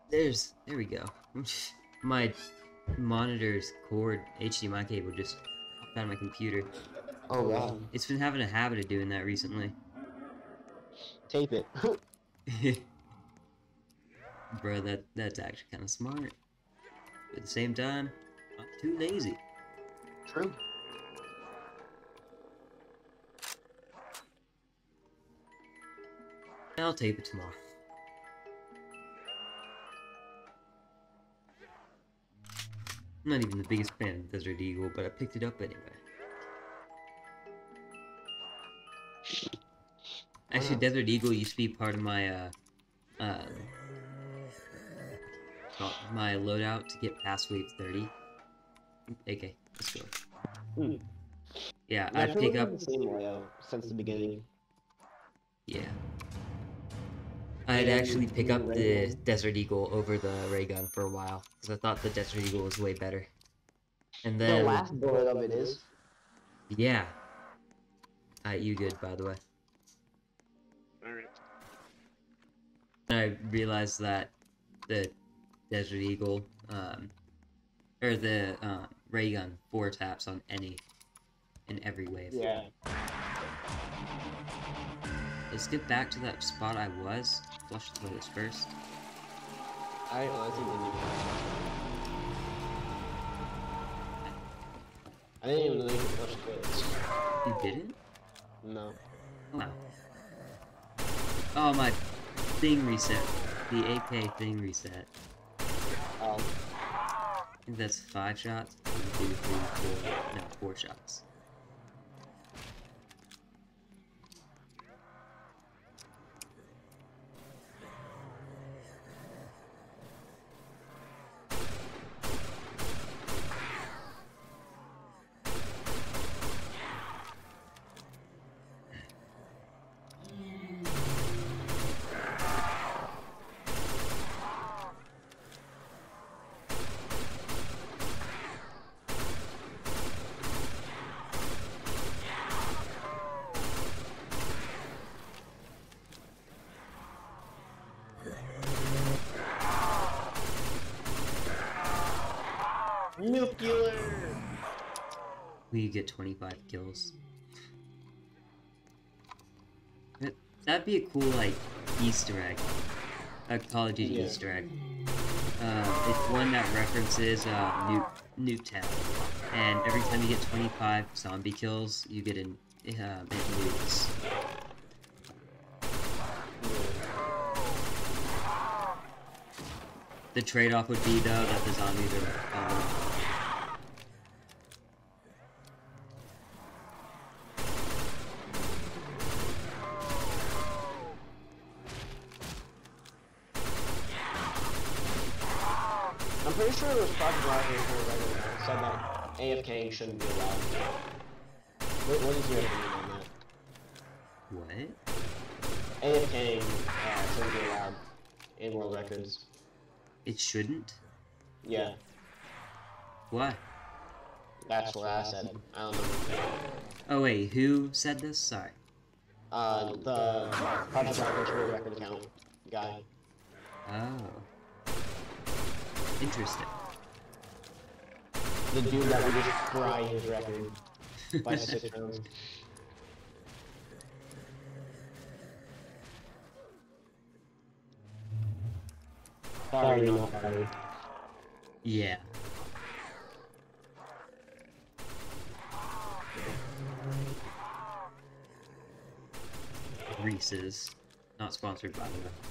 There's... There we go. [LAUGHS] my monitor's cord HDMI cable just popped out of my computer. Oh wow. It's been having a habit of doing that recently. Tape it. [LAUGHS] Bro, that that's actually kind of smart. But at the same time, not too lazy. True. I'll tape it tomorrow. I'm not even the biggest fan of Desert Eagle, but I picked it up anyway. Actually. Desert Eagle used to be part of my, uh, uh, my loadout to get past wave 30. Okay, let's go. Hmm. Yeah, Yeah, I'd pick up, the same layout since the beginning. yeah. I'd actually pick up the. Desert Eagle over the ray gun for a while, because I thought the Desert Eagle was way better. And then The last bullet of it is. yeah. Uh, you good, by the way. Alright. I realized that the Desert Eagle, um, or the uh, ray gun, four taps on any, in every wave. Yeah. Let's get back to that spot I was. Flush the toilets first. I honestly didn't even. I didn't even know you could flush toilets. You didn't? No. Wow. Oh, my thing reset. The AK thing reset. Um, I think that's five shots. One, two, three, four. No, four shots. You get 25 kills. That- That'd be a cool, like, Easter egg. A Call of Duty Yeah. Easter egg. Uh, it's one that references uh, Newt, Nuketown. And every time you get 25 zombie kills, you get an, um, it nukes. The trade-off would be, though, that the zombies are... Uh, I'm pretty sure there was Project Rocket here right now said that AFK shouldn't be allowed. What, what is your opinion on that? what? AFK uh, shouldn't be allowed in world records. It shouldn't? Yeah, Why? that's what I said. I don't know. Oh wait, who said this? Sorry. Uh, the Project Rocket world record account guy. Oh. Interesting. The dude that would just fry his record by six rounds. Sorry, not sorry. yeah. Reese's. Not sponsored by the way.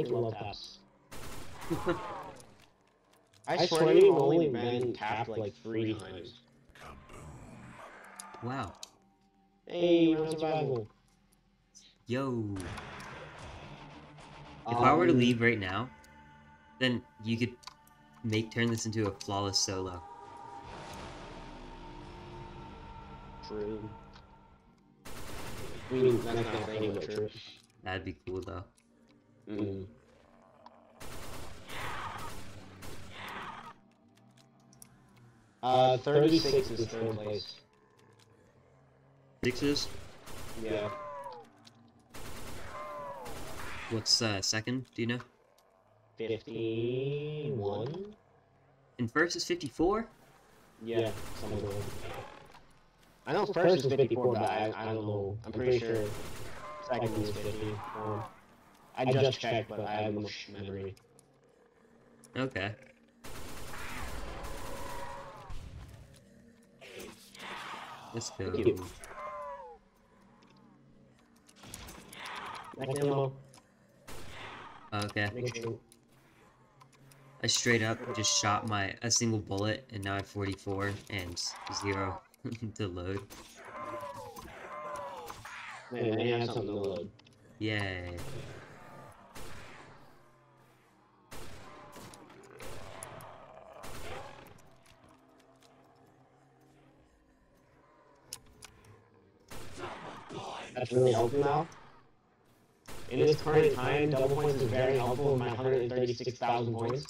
I don't want your love taps. I swear you've only been tapped like three times. Wow. Hey, round survival. Yo. If I were to Um, leave right now, then you could make turn this into a flawless solo. True. I mean, that's not saying but true. That'd be cool though. Mm. Uh, 36 is third place. Sixes? Yeah. What's uh second? Do you know? 51? And first is 54? Yeah, something like that. I know first is 54, but I, I don't know. I'm pretty sure second is 50. I just checked, but I have much memory. Okay. Let's go. Thank you. Ammo. Okay. Sure. I straight up just shot my a single bullet and now I have 44 and zero [LAUGHS] to load. Man, they have something to load. Yay. That's really helpful now. In this current time, double points is very helpful with my 136,000 points.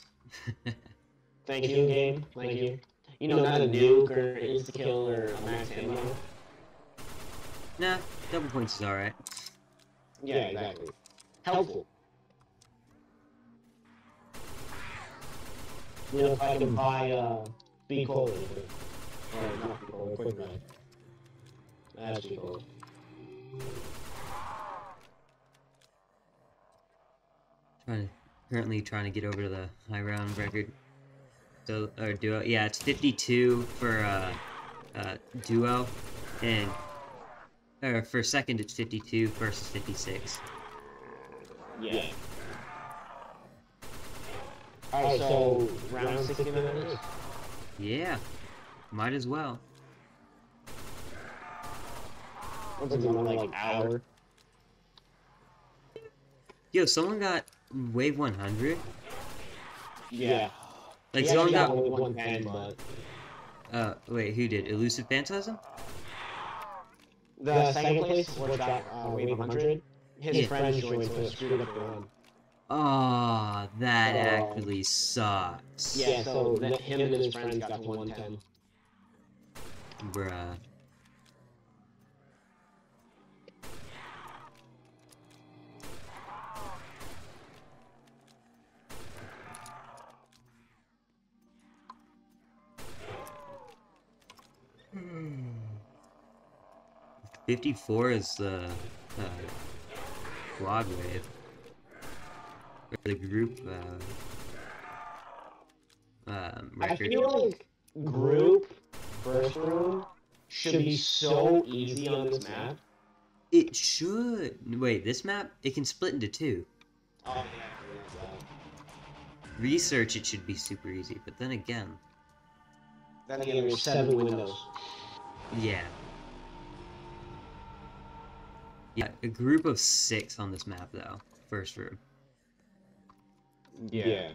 Thank you, game. Thank you. You know, not a nuke or an insta kill or a max ammo. nah, double points is alright. Yeah, exactly. Helpful. You know, if I can buy uh, B cola, or not B cola, quick ride. That's B cola. Trying to, currently trying to get over to the high round record. So or duo, yeah, it's 52 for uh, uh, duo, and or for second it's 52, versus 56. Yeah. Alright, so round 60 minutes? Yeah, might as well. What's it going like hour? Yo, someone got wave 100. Yeah. Like He someone actually got. with 110, but Uh, wait, who did? Elusive Phantasm? the second place, which got uh, wave 100, his Yeah. friends joined, so it screwed up the run. Oh, that actually sucks. Yeah, so that, him and his friends got to 110. Bruh. Fifty-four is the uh, quad wave, or the group uh, um, I feel like group first room should be so easy on this map. It should. Wait, this map it can split into two. Oh yeah, Research it should be super easy, but then again, Then again, there's seven windows. yeah. Yeah, a group of six on this map though. First room. Yeah.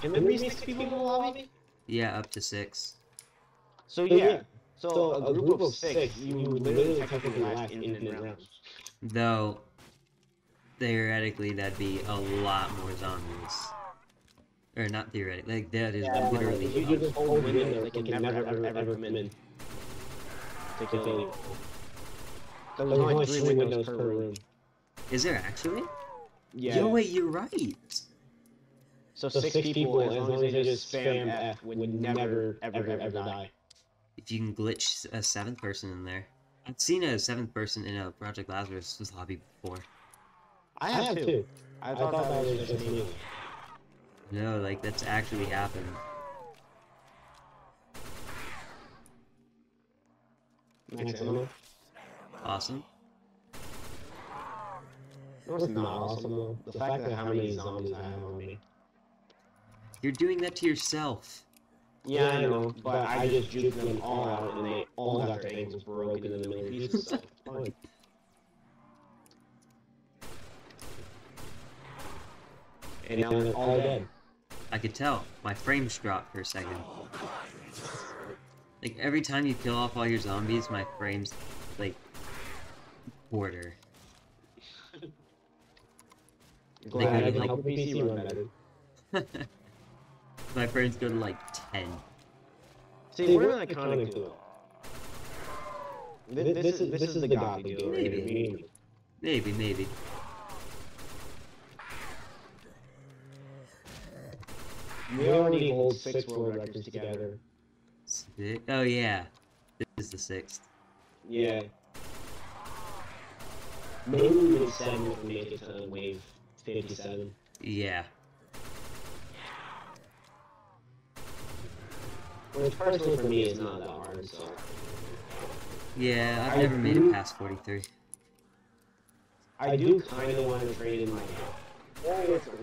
Can there be six people in the lobby? Yeah, up to six. So yeah. So a group of six, you would literally technically last infinite rounds. Though, theoretically, that'd be a lot more zombies. Or not theoretically, like that is Yeah, literally. if you just hold windows, they can never ever ever come in to kill you. There's only three windows per room. Is there actually? Yeah. Yo, wait, you're right. So six people, as long as they just spam F, would never ever ever die. If you can glitch a seventh person in there. I've seen a seventh person in a Project Lazarus lobby before. I have too. I thought that was just me. No, like that's actually happened. Next. Awesome. No, it's not awesome though. The fact that how many zombies I have on me. You're doing that to yourself. Yeah, I know, but I just juked them all out and they all got their ankles broken in a million pieces. So it's. And now they're all dead. I could tell. My frames dropped for a second. Like every time you kill off all your zombies, my frames like quarter. Glad I go to, can like- help the PC run better. [LAUGHS] my frames go to like ten. See, we're not iconic duo. This, this, is, this is the godly duo. right Maybe. me and you. Maybe, maybe. We already hold six world records together. Oh yeah, this is the sixth. Yeah. Maybe the seventh we make it to wave 57. Yeah. Which personally for me is not that hard, so. Yeah, I've I never made it past 43. I do kind of want to trade in my. Oh, it's okay.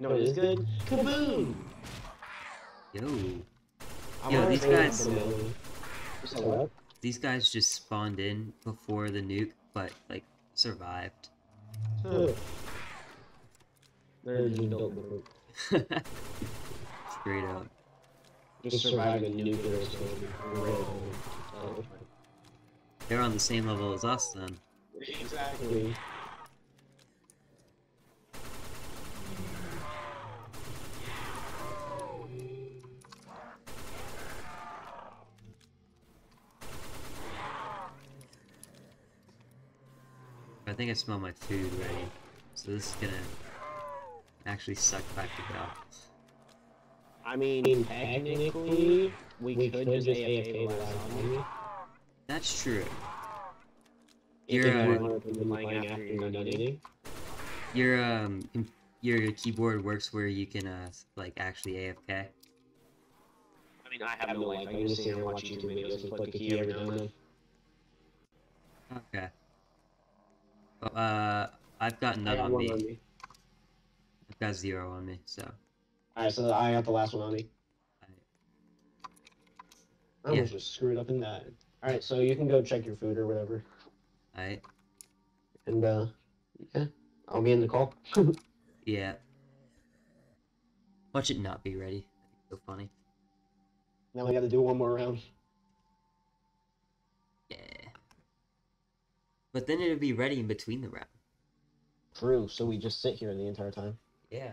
No, it is good. Kaboom! Yo, I Yo, these guys- Banana. These guys just spawned in before the nuke, but like survived. Huh. They're just built different. [LAUGHS] Straight up. Just survived a nuclear explosion. They're on the same level as us then. Exactly. Think I smell my food ready. So this is gonna actually suck back to go. I mean, technically, we, could, just AFK the last zombie. That's true. If You're, you uh, wanted to be playing after you're done. Your um com- your keyboard works where you can uh like actually AFK. I mean, I have no life. I can just sit here and watch YouTube videos and click a key every now and then. Okay. Uh, I've got none got on me. on me. I've got zero on me. So Alright, so I got the last one on me. I, I almost just screwed up in that. Alright, so you can go check your food or whatever. Alright. And, uh, yeah, I'll be in the call. [LAUGHS] yeah. Watch it not be ready. So funny. now we gotta do one more round. Yeah. But then it'd be ready in between the round. True. So we just sit here the entire time. Yeah.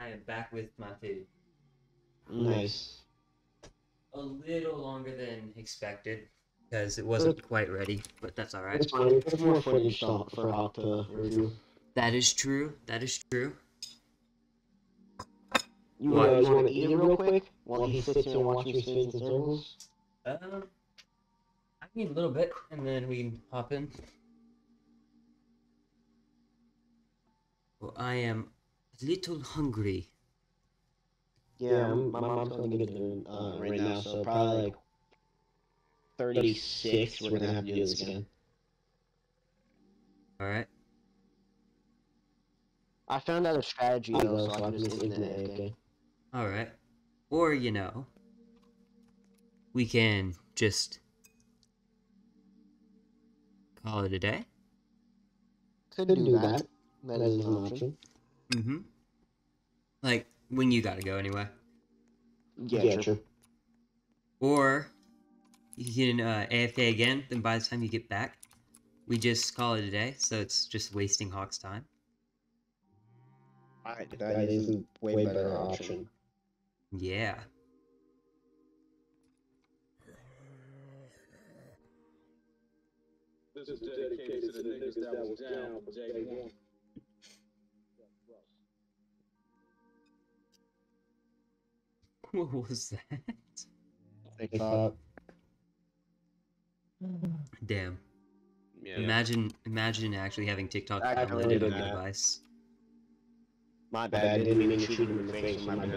I am back with my food. Nice. A little longer than expected because it wasn't quite ready, but that's all right. It's fine. There's more footage for to review. That is true. That is true. You What? guys want to eat it real quick while he sits here watching Spades and Circles? Um, I need a little bit, and then we can hop in. Well, I am little hungry. Yeah, my mom's gonna get it uh, right now, so probably like 36. We're gonna have to do this again. All right. I found out a strategy though, so I can just internet it, okay? All right. Or you know, we can just call it a day. Could do that. That is an option. Mm-hmm. Like when you gotta go anyway. Yeah, yeah true. Or you can uh, AFK again. Then by the time you get back, we just call it a day. So it's just wasting Hawk's time. I, that, that is a way, way better, better option. option. Yeah. This is dedicated to the niggas that was down, J1. What was that? TikTok. Damn. Yeah. Imagine, imagine actually having TikTok I downloaded did on your that. device. My bad. I didn't mean to shoot him in the face. My bad.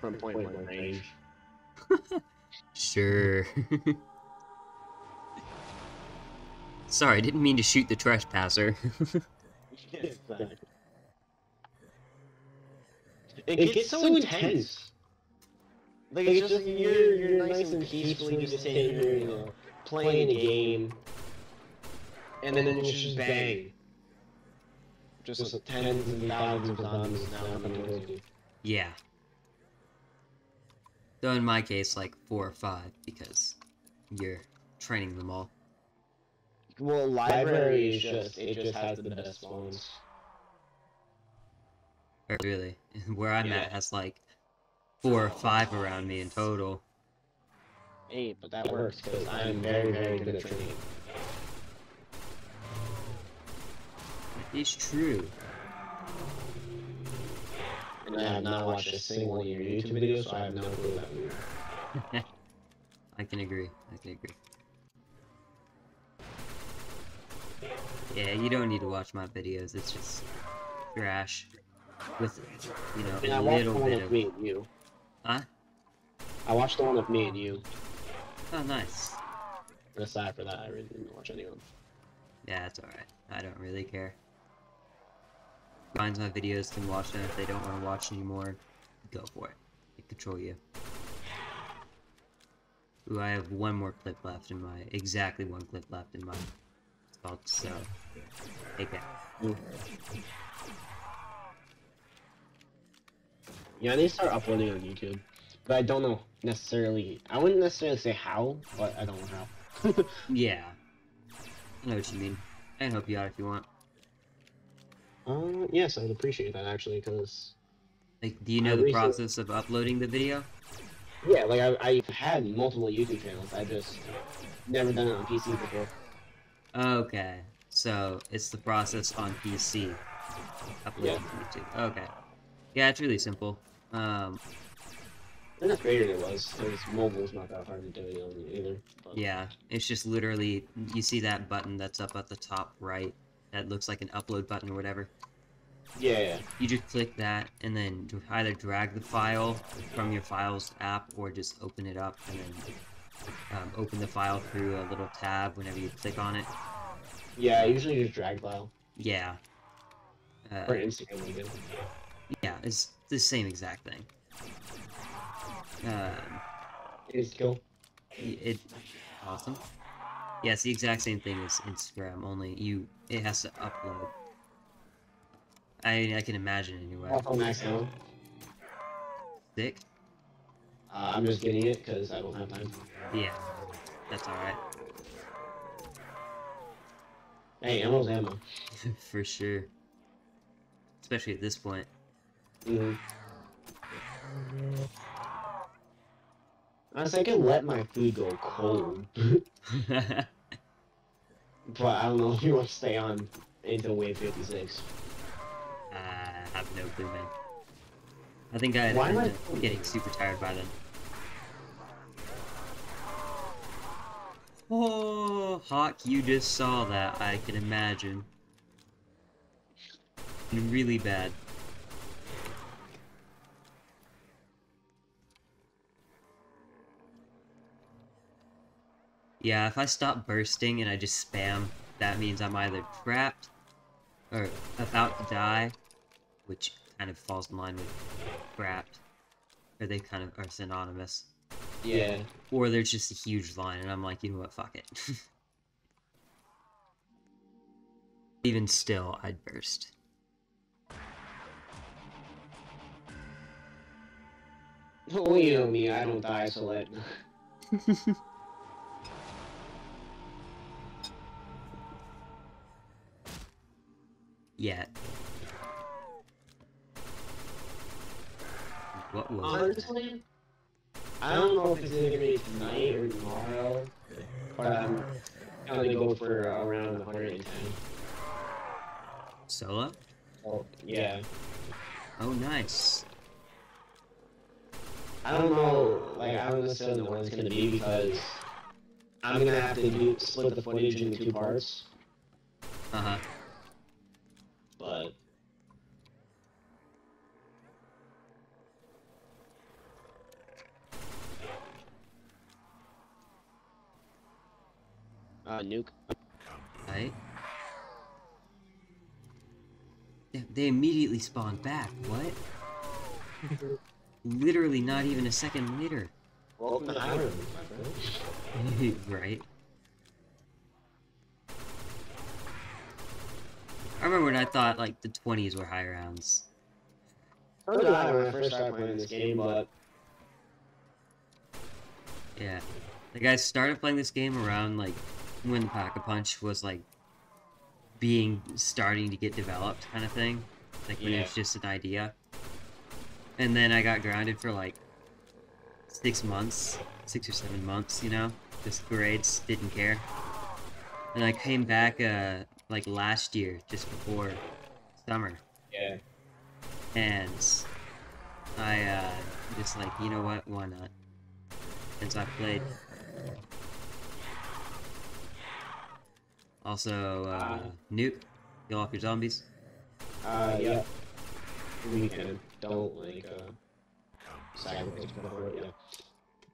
From point blank range. [LAUGHS] Sure. [LAUGHS] Sorry, I didn't mean to shoot the trespasser. [LAUGHS] It gets so intense. Like it's just you're you're nice and peacefully just sitting here, you know, playing a game, and then it's just bang. Just tens and thousands of zombies now coming towards you. yeah. Though in my case, like four or five, because you're training them all. Well, library is just it just has the best. Or really, [LAUGHS] where I'm Yeah. at has like four or five around me in total. Hey, but that works because I am very very good at training. It's true. And I have not watched a single one of your YouTube videos, so I have no clue about you. [LAUGHS] I can agree. I can agree. Yeah, you don't need to watch my videos. It's just trash with, you know, And I a watched the little bit of. me and you. Huh? I watched the one with me and you. Oh, nice. And aside for that, I really didn't watch anyone. Yeah, that's alright. I don't really care. Finds my videos, can watch them. If they don't want to watch anymore, go for it. I control you. Ooh, I have one more clip left in my... Exactly one clip left in my... It's called So. Take that. Yeah, I need to start uploading on YouTube. But I don't know necessarily. I wouldn't necessarily say how, but I don't know how. [LAUGHS] Yeah. I know what you mean. I can help you out if you want. uh, yes, I'd appreciate that actually, because Like, do you I know the recently- process of uploading the video? yeah, like I, I've had multiple YouTube channels. I just never done it on PC before. Okay. So, it's the process on PC. Uploading to YouTube. Okay. Yeah, it's really simple. Um, I just figured it was, because mobile's not that hard to do it on either. But yeah, it's just literally, you see that button that's up at the top right, that looks like an upload button or whatever. Yeah, yeah. You just click that, and then either drag the file from your Files app, or just open it up, and then um, open the file through a little tab whenever you click on it. Yeah, I usually just drag file. Yeah. Or Uh, Instagram even. yeah, it's the same exact thing. Um, It's cool. y- it awesome. Yeah, it's the exact same thing as Instagram, only you it has to upload. I I can imagine anyway. Awful Max Allen. Sick. Uh, I'm just getting it because I don't have time. Yeah, that's all right Hey, ammo's ammo. [LAUGHS] for sure. Especially at this point. Mm. Honestly, I can let my food go cold, [LAUGHS] but I don't know if you want to stay on until wave 56. I have no clue, man. I think I'd Why am I- getting super tired by then. Oh, Hawk, you just saw that, I can imagine. Really bad. Yeah, if I stop bursting and I just spam, that means I'm either trapped or about to die, which kind of falls in line with trapped, or they kind of are synonymous. Yeah. Or there's just a huge line, and I'm like, you know what, fuck it. [LAUGHS] Even still, I'd burst. [LAUGHS] Well, you know me, I don't die, so let. [LAUGHS] Yet. What was it? Honestly, I don't know if it's gonna be tonight or tomorrow, but I'm gonna go for around 110. Solo? Oh, yeah. Oh, nice. I don't know, like, I don't necessarily know when it's gonna be because I'm gonna have to do, split the footage into two parts, Uh huh. But. Uh, nuke. Right? They- They immediately spawned back. What? Literally not even a second later. Welcome to Ireland, [LAUGHS] right? I remember when I thought like the 20s were high rounds. So did I when I first started playing this game, but Yeah. Like I started playing this game around like when Pack a Punch was like being starting to get developed kind of thing. Like when it was just an idea. And then I got grounded for like six months, six or seven months, you know? Just grades, didn't care. And I came back uh like last year, just before summer yeah. and I uh just like you know what why not since I played also uh nuke kill off your zombies Uh, yeah. We can. Don't like uh. Sacrifice before it, yeah.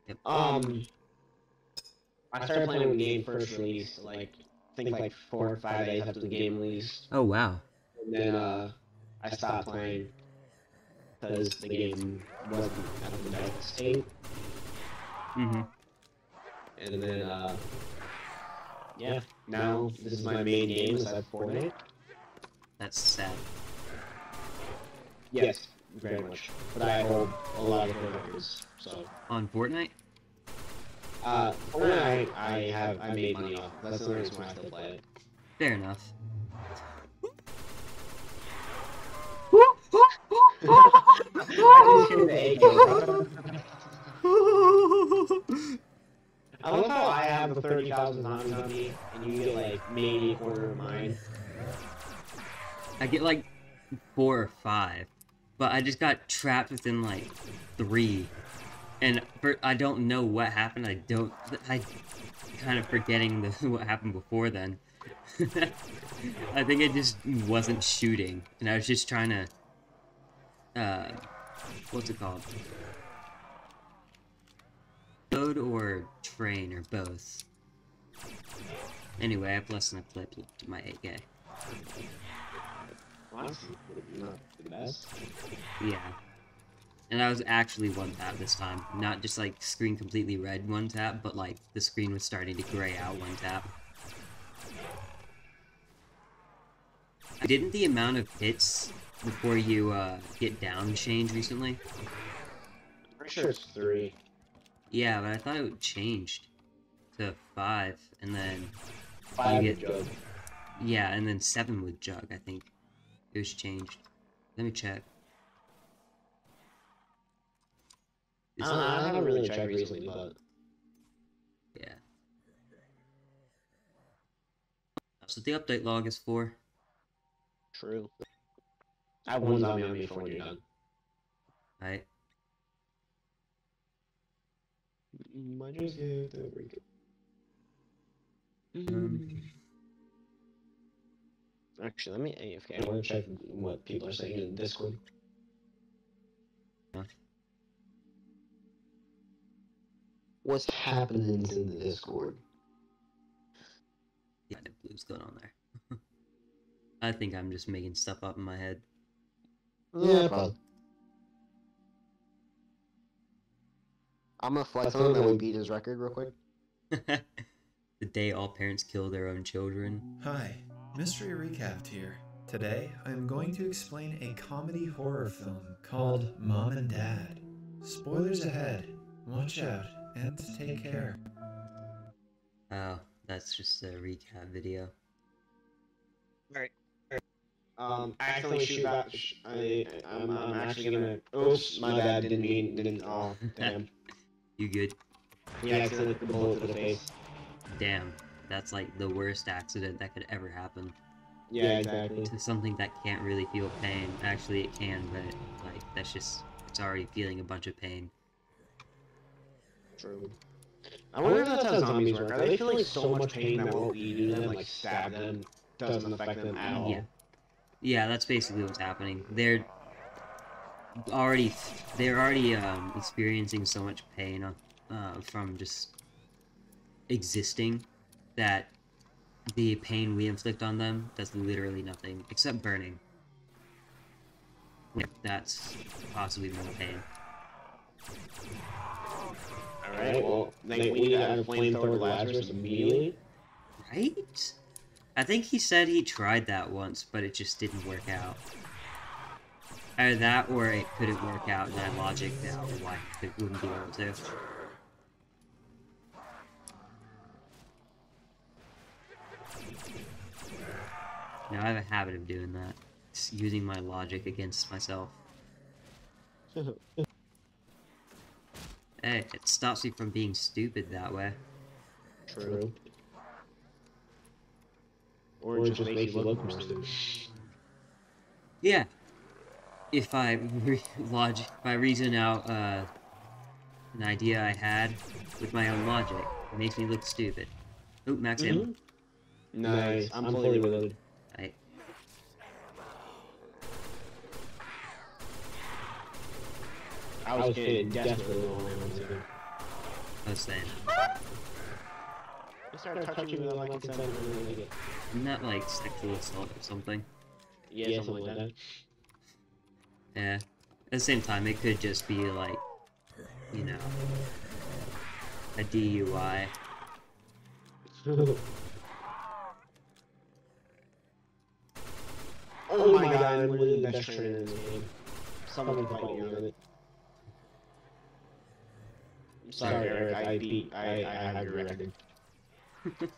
Yep. Um. I started playing the game first released, like I think like four or five days after the game released, oh wow. And then uh, I stopped playing. because the game wasn't at the development state, mm-hmm. And then uh, yeah, now this is my main game aside from Fortnite. that's sad. Yes, very much. But I hold a lot of the records, so. on Fortnite Uh, Fortnite, I have, I made money off. That's the only reason why I still play it. fair enough I just hear the egg go. I love how I have the 30,000 zombies on me, and you get like maybe a quarter of mine. I get like four or five but I just got trapped within like three and for, I don't know what happened I don't I kind of forgetting the, [LAUGHS] what happened before then [LAUGHS] I think I just wasn't shooting, and I was just trying to, uh, what's it called? Load or train or both. Anyway, I have less than a clip to my 8K. Honestly, not the best. Yeah. And I was actually one tap this time, not just like screen completely red one tap, but like the screen was starting to gray out one tap. Didn't the amount of hits before you uh, get down change recently? Pretty sure it's three. Yeah, but I thought it changed to five, and then Five get- jug. yeah, and then seven with Jug. I think it was changed. Let me check. I, Is don't know, I haven't really checked recently, but Yeah. That's what the update log is for. true. I have one zombie on me before you're done. Right? Might just get the break. Um, Actually, let me AFK. I want to check what people are saying in Discord. What's happening in the Discord? Yeah, the blue's going on there. [LAUGHS] I think I'm just making stuff up in my head. Yeah, probably. I'm gonna flex on him that we beat his record real quick. [LAUGHS] the day all parents kill their own children. Hi, Mystery Recapped here. Today, I'm going to explain a comedy horror film called Mom and Dad. Spoilers ahead. Watch out and take care. Oh, that's just a recap video. Alright. Um, accidentally shoot back. sh- I, I'm, I'm actually gonna. Oops, my bad. Didn't mean. Didn't. Oh, [LAUGHS] damn. You good? He accidentally put the bullet to the face. Damn, that's like the worst accident that could ever happen. Yeah, exactly. To something that can't really feel pain. Actually, it can, but like that's just it's already feeling a bunch of pain. True. I wonder if that's how zombies work. Are they feeling so much pain that what we do them, like stab them, doesn't affect them at all? Yeah. Yeah, that's basically what's happening. They're already they're already um, experiencing so much pain uh, from just existing that the pain we inflict on them does literally nothing except burning. That's possibly more pain. Alright, well, they, we got a flamethrower Lazarus immediately. Right? I think he said he tried that once, but it just didn't work out. Either that, or it couldn't work out, and I logicked out why it wouldn't be able to. Now I have a habit of doing that. Just using my logic against myself. [LAUGHS] Hey, it stops me from being stupid that way. True. Or it just makes you look more stupid. Yeah. If I re- logic, if I reason out uh, an idea I had with my own logic, it makes me look stupid. Oop, max ammo. Nice. I'm fully reloaded. I, I was getting desperately low on ammo too. I was I started touching me like consent. isn't that like sexual assault or something? Yeah, something like that. Yeah. At the same time, it could just be like, you know, a DUI. [LAUGHS] oh my god, I'm literally the best trainer in this game. Someone fight me on it. I'm sorry, Eric, I beat, I, I have your record. [LAUGHS]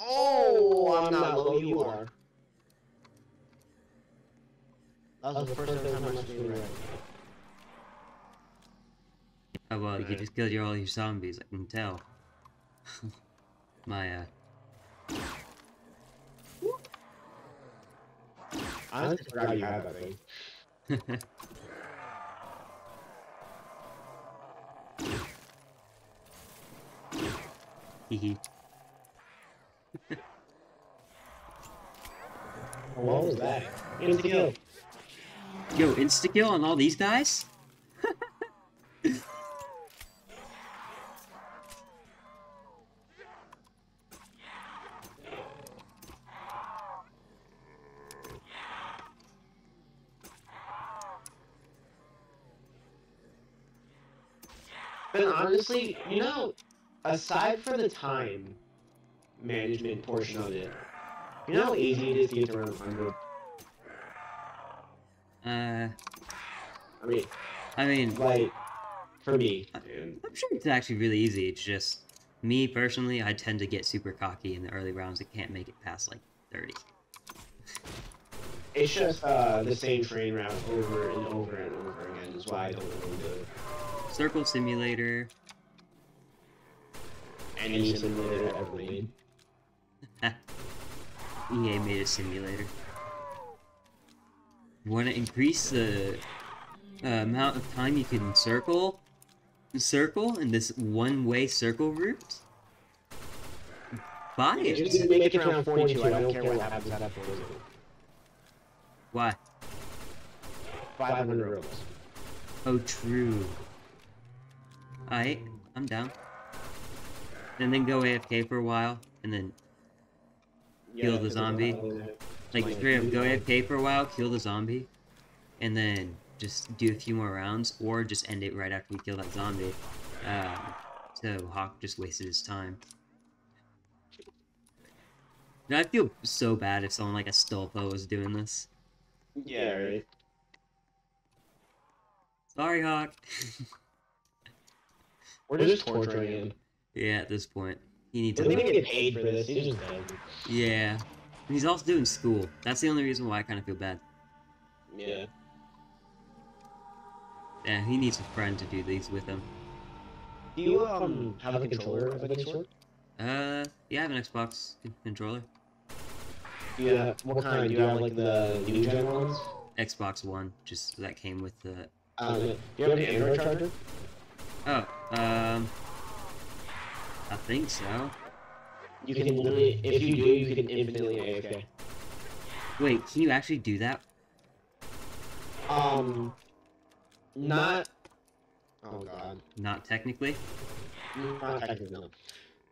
oh, I'm not low, you are. That was the first time I screwed right. Oh well, you just killed your all your zombies. I can tell. [LAUGHS] My uh, I honestly forgot you had that thing. [LAUGHS] Hehe. What was that? Insta kill. Yo, insta kill on all these guys? [LAUGHS] But honestly, you know, aside from the time management portion of it, you know how easy it is to get to around 100? Uh, I mean, I mean, like, for me. and- I'm sure it's actually really easy. It's just me personally, I tend to get super cocky in the early rounds. I can't make it past like 30. It's just uh, the same train route over and over and over again. Is why I don't really do it. Circle Simulator. Any simulator ever made. EA [LAUGHS] made a simulator. Want to increase the uh, amount of time you can circle, circle in this one-way circle route? Buy it. Just make it around 42. I don't care what happens after 42. Why? 500 rows. Oh, true. Alright, I'm down. And then go AFK for a while, and then Kill the zombie. like straight up go AFK for a while, kill the zombie, and then just do a few more rounds, or just end it right after we kill that zombie. Um, so Hawk just wasted his time. Now, I feel so bad if someone like a Stolpo was doing this. Yeah, right. Sorry, Hawk. We're just torturing him. Yeah, at this point, he needs Doesn't even get paid for this. He's just dead. Yeah, he's also doing school. That's the only reason why I kind of feel bad. Yeah. Yeah, he needs a friend to do these with him. Do you um have a controller of any sort? Uh, yeah, I have an Xbox controller. Yeah. What kind? Do you have like the new gen ones? Xbox One, just that came with the. Um, do you have an Android charger? Oh, um, I think so. You can literally, if you do, you can infinitely AFK. Wait, can you actually do that? Um, not. Oh god. Not technically. Not technically, no.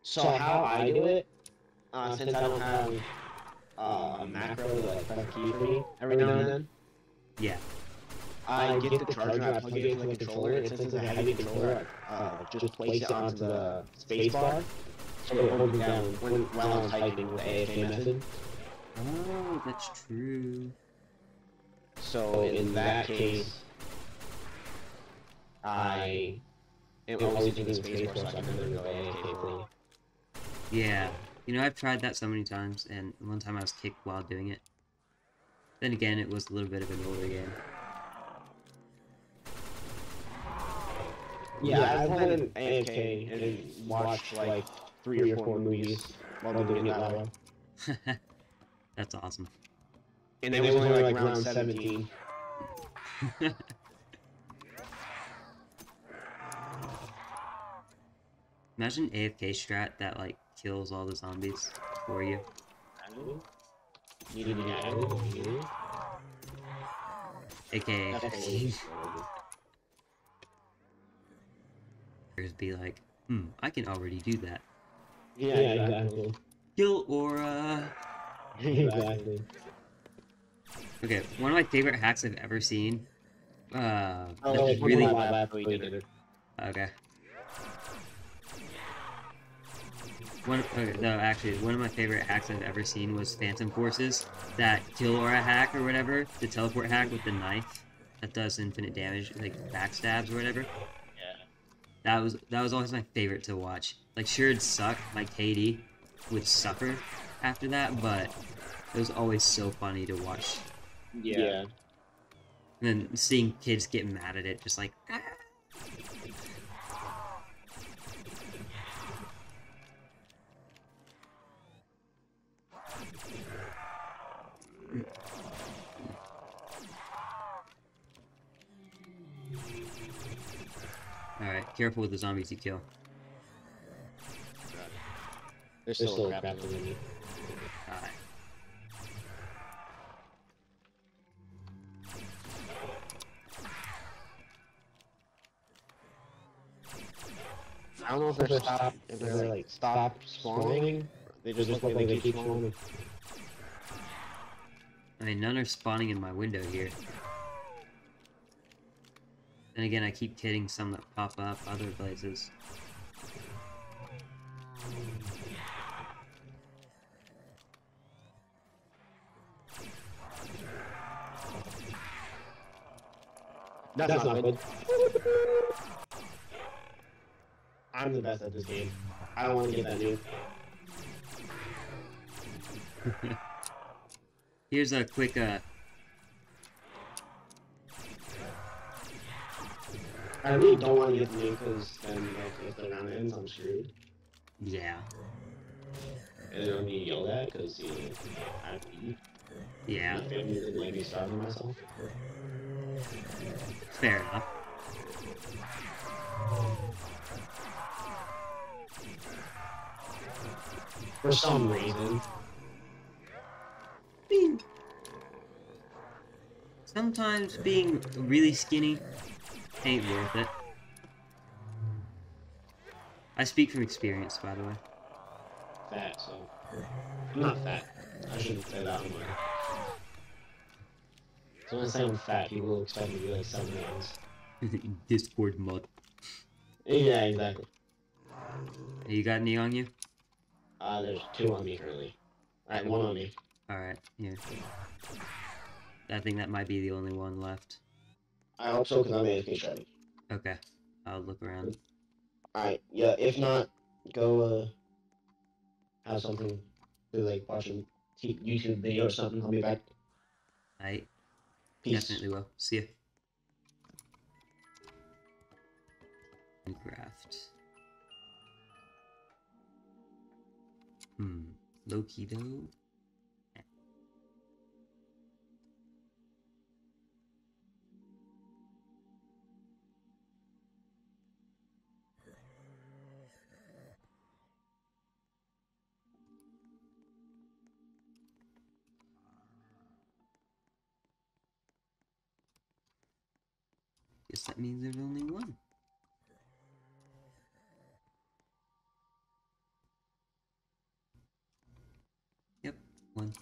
So how I do it, uh, since I don't have uh, a macro to like press key for me every now and then, Yeah. I get the charger, I plug it into the controller, and since it's a heavy controller, I uh, just place it onto the spacebar, so it holds it down when, while I'm typing with the AFK method. Oh, that's true. So in that case, I am always using the spacebar so I can literally go AFK fully. Yeah. You know, I've tried that so many times, and one time I was kicked while doing it. Then again, it was a little bit of an older game. Yeah, I've had an AFK and watched like three or four movies while doing it that way. [LAUGHS] that's awesome. And they was only like round 17. [LAUGHS] Imagine AFK strat that like kills all the zombies for you. You need to get added. AKA, Okay. be like, hmm, I can already do that. Yeah, exactly. Kill Aura! [LAUGHS] exactly. Okay, one of my favorite hacks I've ever seen. Uh, Oh, that's like, really really left we did it. okay. One, okay, no, actually, one of my favorite hacks I've ever seen was Phantom Forces. That kill aura hack or whatever, the teleport hack with the knife that does infinite damage, like backstabs or whatever. Yeah. That was that was always my favorite to watch. Like sure it'd suck, like Katie would suffer after that, but it was always so funny to watch. Yeah. And then seeing kids get mad at it, just like ah. Careful with the zombies you kill. There's still, a crap in me. Alright. I don't know if they're stop if they're like stop spawning. They just look like they keep spawning. I mean, none are spawning in my window here. Then again, I keep hitting some that pop up other places. That's, not good. I'm the best at this game. I don't want to get that new. [LAUGHS] Here's a quick uh, I really don't want to get the name because then like, if the round ends, I'm screwed. Yeah. And then I'm being yelled at because you know, I have to. Yeah. My family me starving myself. Fair enough. For some reason. Sometimes being really skinny ain't worth it. I speak from experience, by the way. Fat, so. I'm not fat. I shouldn't say that. So when I say I'm fat, people expect me to be like seven ounce. [LAUGHS] Discord mod. Yeah, exactly. You got any on you? Uh, there's two on me currently. Alright, one on me. Alright, here. I think that might be the only one left. I hope so, because I'm AFK strategy. Okay. I'll look around. Alright, yeah, if not, go, uh, have something to, like, watch a YouTube video or something. I'll be back. I Peace. definitely will. See ya. Minecraft. Hmm. Low key though. Guess that means there's only one. Yep, one.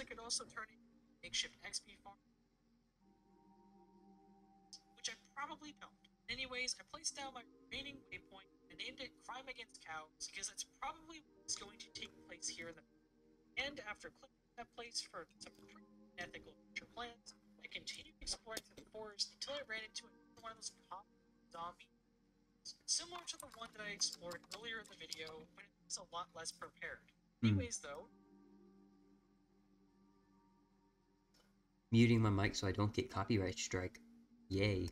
I could also turn it into a makeshift XP farm, which I probably don't. Anyways, I placed down my remaining waypoint and named it Crime Against Cows because that's probably what's going to take place here in the. And after clicking that place for some pretty ethical future plans, I continued exploring through the forest until I ran into another one of those pop zombie similar to the one that I explored earlier in the video, but it was a lot less prepared. Hmm. Anyways, though, Muting my mic so I don't get copyright strike. Yay.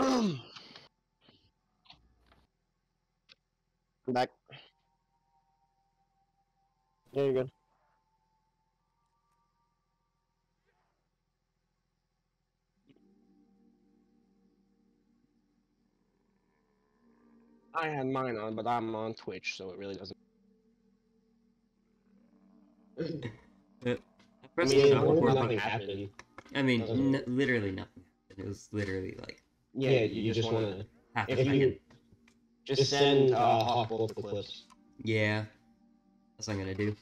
[CLEARS THROAT] back. There you go. I had mine on, but I'm on Twitch, so it really doesn't. [LAUGHS] I I mean, it nothing but happened. I mean, n- literally nothing. happened. It was literally like Yeah, you, just want to if second. you just send uh, Hawk both the clips. Yeah, that's what I'm gonna do.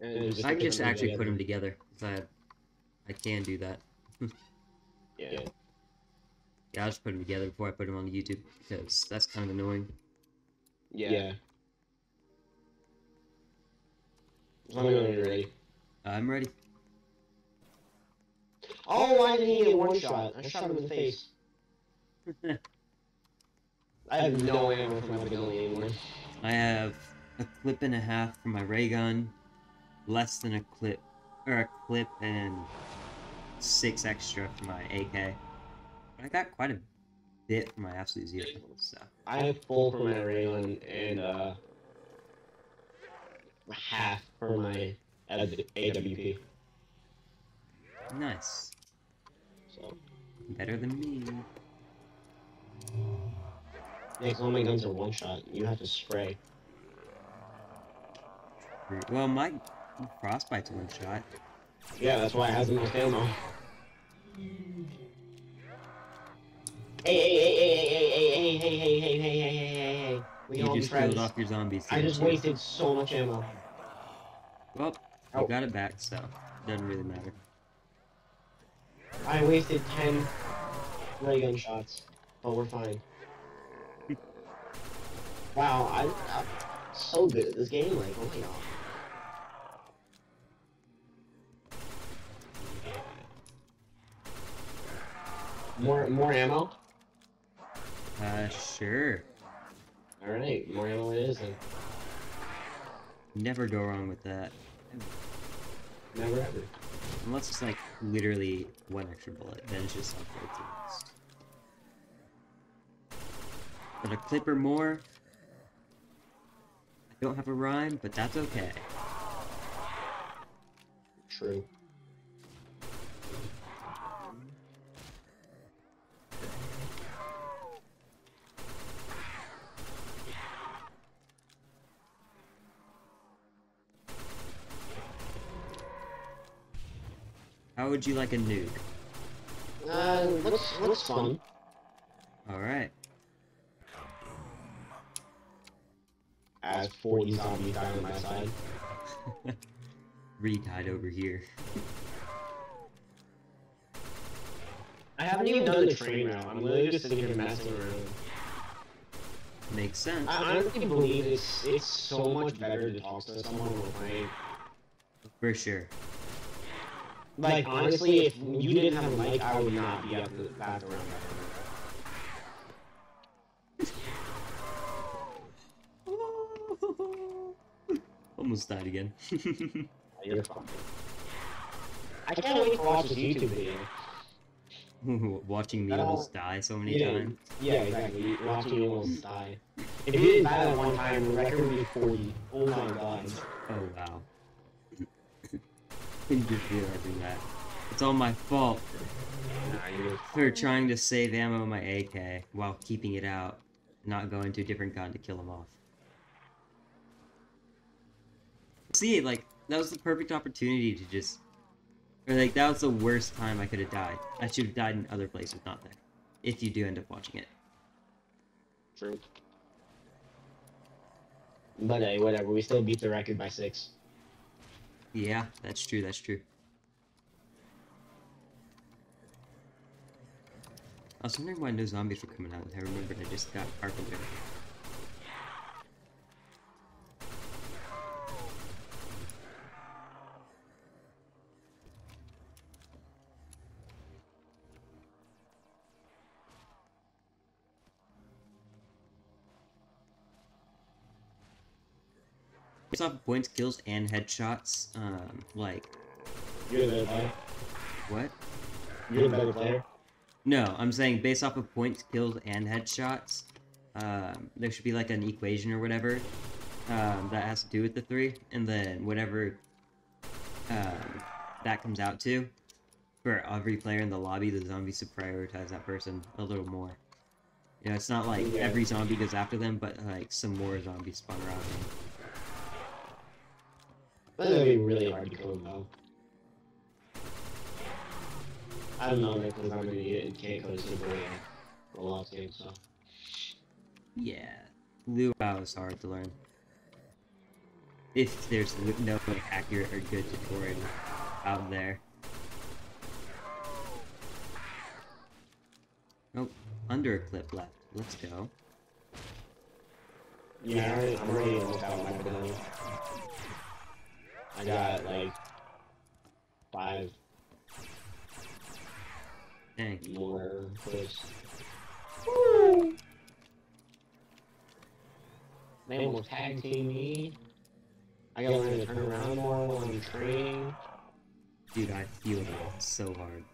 And I can just them actually put them together. I, I can do that. [LAUGHS] Yeah. Yeah, I'll just put them together before I put them on YouTube because that's kind of annoying. Yeah. As long as you're ready. I'm ready. Oh, why did he get one shot? I shot him in the face. [LAUGHS] I have no ammo for my ability anymore. I have a clip and a half for my ray gun, less than a clip, or a clip and six extra for my AK. But I got quite a bit for my absolute zero, so I have full for my ray gun and uh half for my AWP. nice. So Better than me. 'cause all my guns are one shot. You have to spray. Well, my frostbite's one shot. Yeah, that's why it has the most ammo. Hey, hey, hey, hey, hey, hey, hey, hey, hey, hey, hey, hey, hey, hey, hey. We You just friends. killed off your zombies. I just wasted so much ammo. Well, you Oh. got it back, so doesn't really matter. I wasted 10 ray gun shots, but we're fine. wow, I, I'm so good at this game, like, oh my god. More, more ammo? Uh, sure. Alright, more ammo it is then. Never go wrong with that. Never ever. Unless it's like literally one extra bullet, then just upgrade to next. But a clip or more. I don't have a rhyme, but that's okay. True. Would you like a nuke? Uh, looks, looks fun. Alright. I have 40 zombies dying on my side. [LAUGHS] Re-died over here. [LAUGHS] I haven't even done the train route. I'm literally just sitting here messing around. Makes sense. I honestly believe it's it's so much better to talk to someone when we're playing. For sure. Like honestly, if you didn't have a mic, I would not be able to back around Almost died again. [LAUGHS] You're fine. I can't wait to watch this YouTube video. [LAUGHS] Watching me I don't- almost die so many Yeah. times. Yeah, exactly. Watching you almost die. [LAUGHS] If you didn't die that one time, the record would be 40. Oh my god. Oh wow. Just realizing that. It's all my fault for trying to save ammo in my AK while keeping it out, not going to a different gun to kill him off. See, like, that was the perfect opportunity to just. Or, like, that was the worst time I could have died. I should have died in other places, not there. If you do end up watching it. True. But hey, whatever. We still beat the record by six. Yeah, that's true, that's true. I was wondering why no zombies were coming out, I remembered I just got Carpenter. Based off of points, kills, and headshots, um, like, You're the better player. what? You're the better player. No, I'm saying based off of points, kills, and headshots, um, there should be like an equation or whatever um, that has to do with the three, and then whatever um, that comes out to, for every player in the lobby, the zombies should prioritize that person a little more. You know, it's not like every zombie goes after them, but like some more zombies spawn around them. That's gonna be really hard to kill him though. I don't know because I'm gonna get it can't go to the rollout game, so. Yeah, Luau is hard to learn. If there's no like, accurate or good tutorial out there. Oh, under a clip left. Let's go. Yeah, I already, I'm already almost out of my ability. I got like five Dang. more clips. They almost tag team me. I gotta learn to turn around more while I'm training. Dude, I feel that so hard.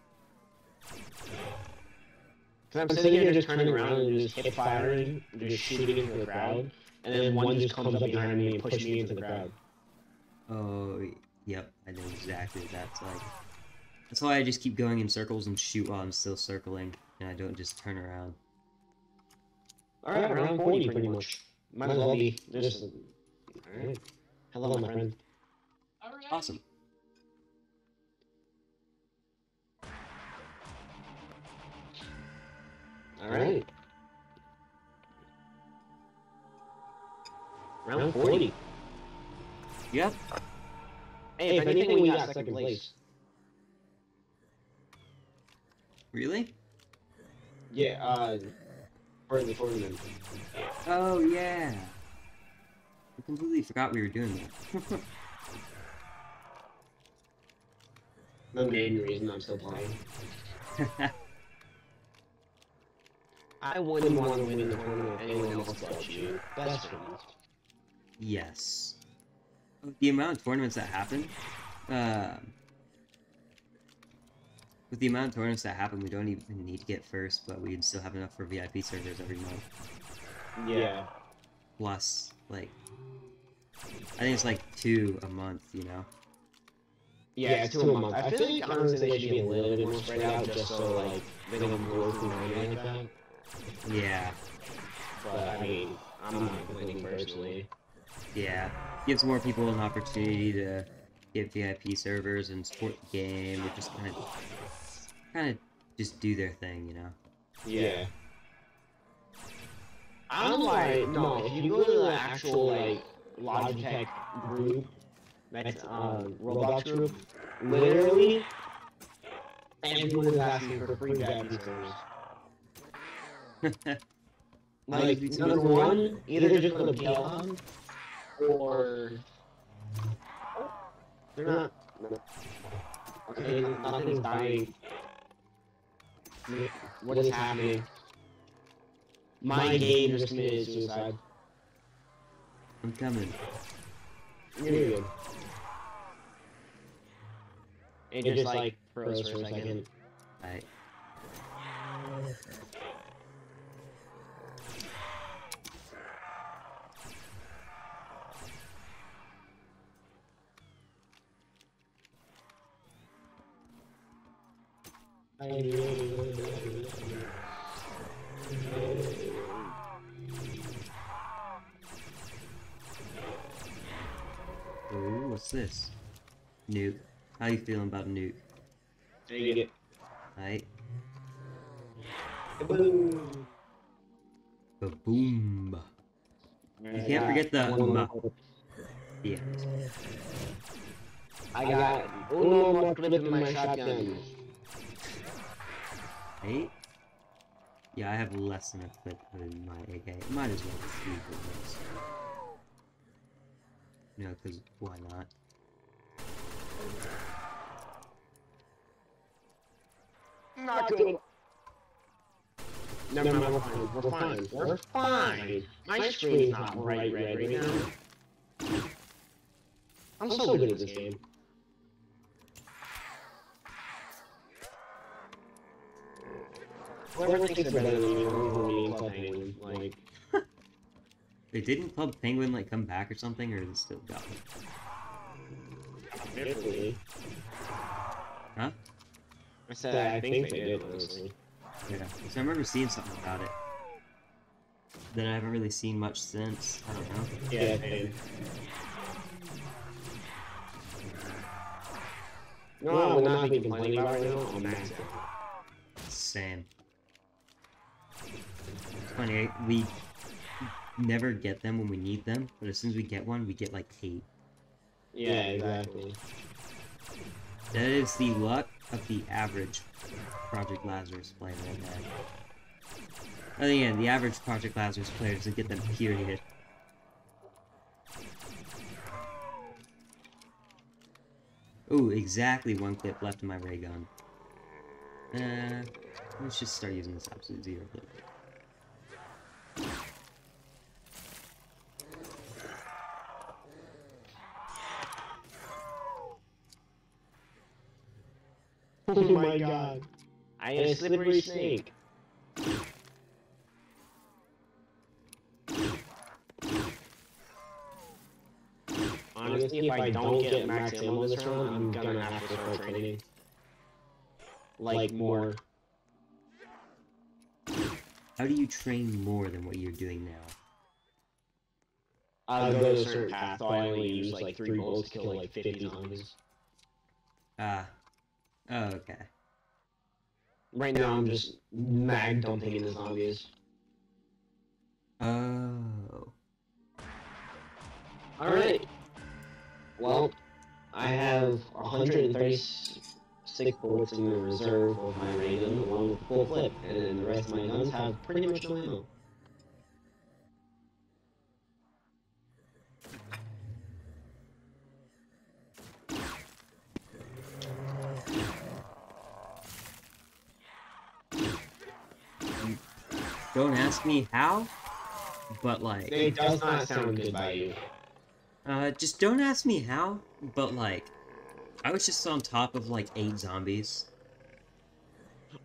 Cause I'm sitting here just turning around and just hip firing, just shooting into the crowd, and then one just comes up behind me and pushes me into the crowd. Oh, yep, I know exactly what that's like. That's why I just keep going in circles and shoot while I'm still circling, and I don't just turn around. Alright, around 40 pretty much. My, as well be just. Alright. Hello, my friend. Alright. Awesome. Alright. Round 40. Yep. Hey, if anything, we got second place. Really? Yeah, uh. For the tournament. Oh, yeah. I completely forgot we were doing that. [LAUGHS] The main reason I'm still playing. [LAUGHS] I wouldn't want to win in the tournament with anyone else but you. Best friends. yes. The amount of tournaments that happen, um, with the amount of tournaments that happen, we don't even need to get first, but we'd still have enough for VIP servers every month. Yeah. Plus, like, I think it's like two a month, you know? Yeah, two a month. I feel like honestly they should be a little bit more spread out just so like they don't go through money like that. Yeah, But I mean, I'm not complaining personally. Yeah. Gives more people an opportunity to get VIP servers and support the game, or just kind of, kind of just do their thing, you know? Yeah. I don't like no. If you go to the actual like Logitech group, that's uh Roblox group, literally everyone is asking for free VIP servers. [LAUGHS] Like [LAUGHS] number one, either just go to PL or they're not. Okay, nothing's dying. What is happening? My game just committed suicide. I'm coming. You're good. It just like froze for a second. I, ooh, what's this? Nuke. How you feeling about nuke? Take it. Alright. Boom. Ba-boom. You can't forget the ma. Yeah. I got uno more clip in my shotgun. Right? Yeah, I have less than a clip in my AK. Might as well just use it this. You know, because why not? Not good. Never mind, we're fine. We're fine. We're fine. My screen's not bright red right now. I'm so good at this game. Whoever thinks they're better than me, or me and Club Penguin, like, Wait, didn't Club Penguin like come back or something, or is it still gone? hopefully. Huh? I said I think they did, honestly. Yeah. So I remember seeing something about it. Then I haven't really seen much since. I don't know. Yeah, they did. No, I would not be complaining about right now. I'm maxed. Same. It's funny, I- we never get them when we need them, but as soon as we get one, we get like eight. Yeah, exactly. That is the luck of the average Project Lazarus player right there. Oh yeah, the average Project Lazarus player doesn't get them period. Ooh, exactly one clip left in my ray gun. Uh, let's just start using this absolute zero clip. Oh [LAUGHS] my god. I am a slippery snake. Honestly, if I don't get max ammo this round, I'm gonna have to start training. Like more. How do you train more than what you're doing now? I'll go to a certain path, so I only use like three bullets to kill like 50 zombies. Ah. Oh, okay. Right now, I'm just mag dumping into zombies. Oh. Alright. Well, I have 136 bullets in the reserve of my ray along with the full clip, and then the rest of my guns have pretty much no ammo. Don't ask me how, but like, It does not sound good by you. uh, just don't ask me how, but like, I was just on top of like eight zombies.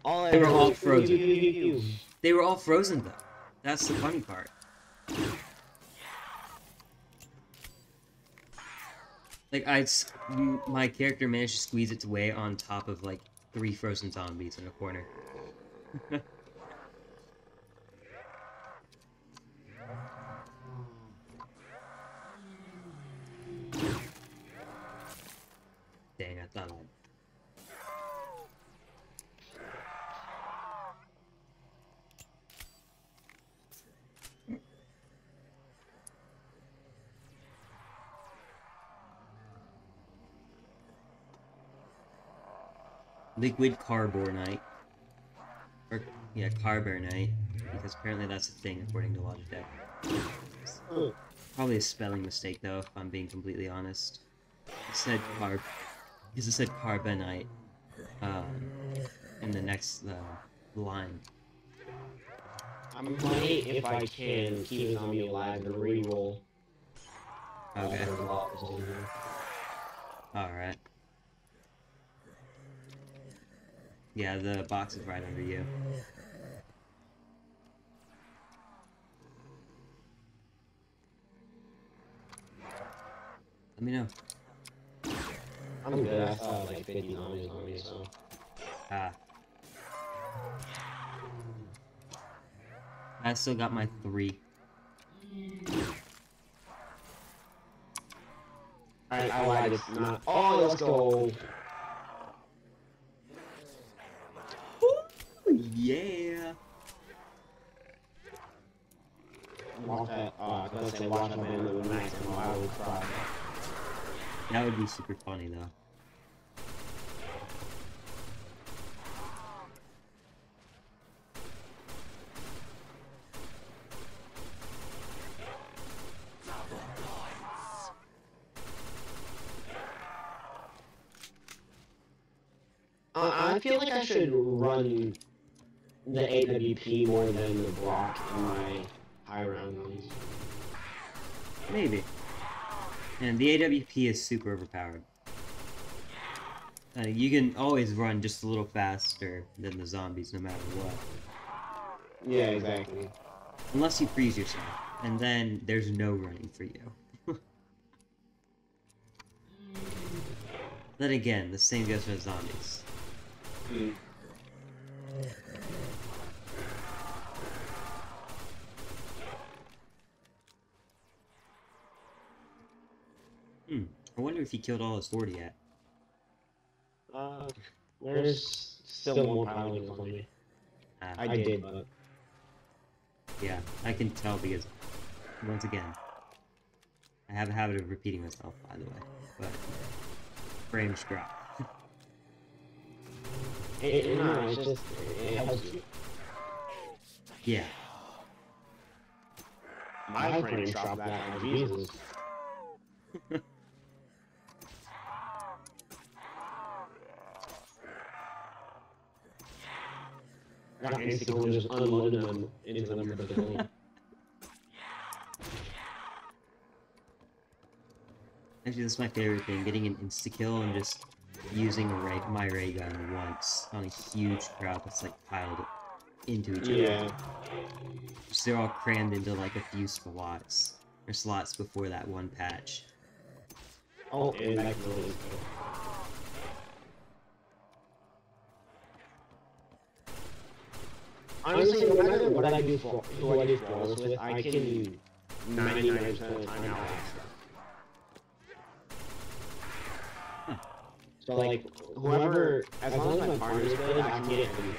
All They were all frozen. They were all frozen though. That's the funny part. Like I, my character managed to squeeze its way on top of like three frozen zombies in a corner. [LAUGHS] Dang, I thought I'd liquid carbonite. Or, yeah, carbonite. Because apparently that's a thing according to Logitech. Probably a spelling mistake though, if I'm being completely honest. It said carb. Because it said carbonite. Um, in the next uh, line. I might, if I can, keep zombie alive and reroll. Okay. all the levels in here. Alright. Yeah, the box is right under you. Let me know. I'm good. I saw like 50 zombies on me, so. Ah. I still got my three. Alright, I lied. It's not. Oh, let's go. Yeah. Watch that. Uh, I was gonna say watch that man with max ammo. I would cry. That would be super funny though. I feel like I should run the AWP more than the block in my high round guns. Maybe. And the AWP is super overpowered. Uh, you can always run just a little faster than the zombies no matter what. Yeah, exactly. Unless you freeze yourself, and then there's no running for you. [LAUGHS] then again, the same goes for the zombies. Mm. Hmm. I wonder if he killed all his 40 yet. Uh, there's still more piling on me. Uh, I did, but Yeah, I can tell because, once again, I have a habit of repeating myself, by the way, but frames drop. [LAUGHS] it, it, no, it's just it helps you. Yeah, My frame dropped that on [LAUGHS] Jesus. I got instantly just unloaded them into them for the building. actually that's my favorite thing, getting an insta-kill and just using ray, my ray gun once on a huge crowd that's like piled into each other. Yeah. Just they're all crammed into like a few slots, or slots before that one patch. Oh, and that really is Honestly, no matter what I do for who I do flawless with, I can 99% of the time outlast them. So like, whoever, as long as my partner is good, I can get it from.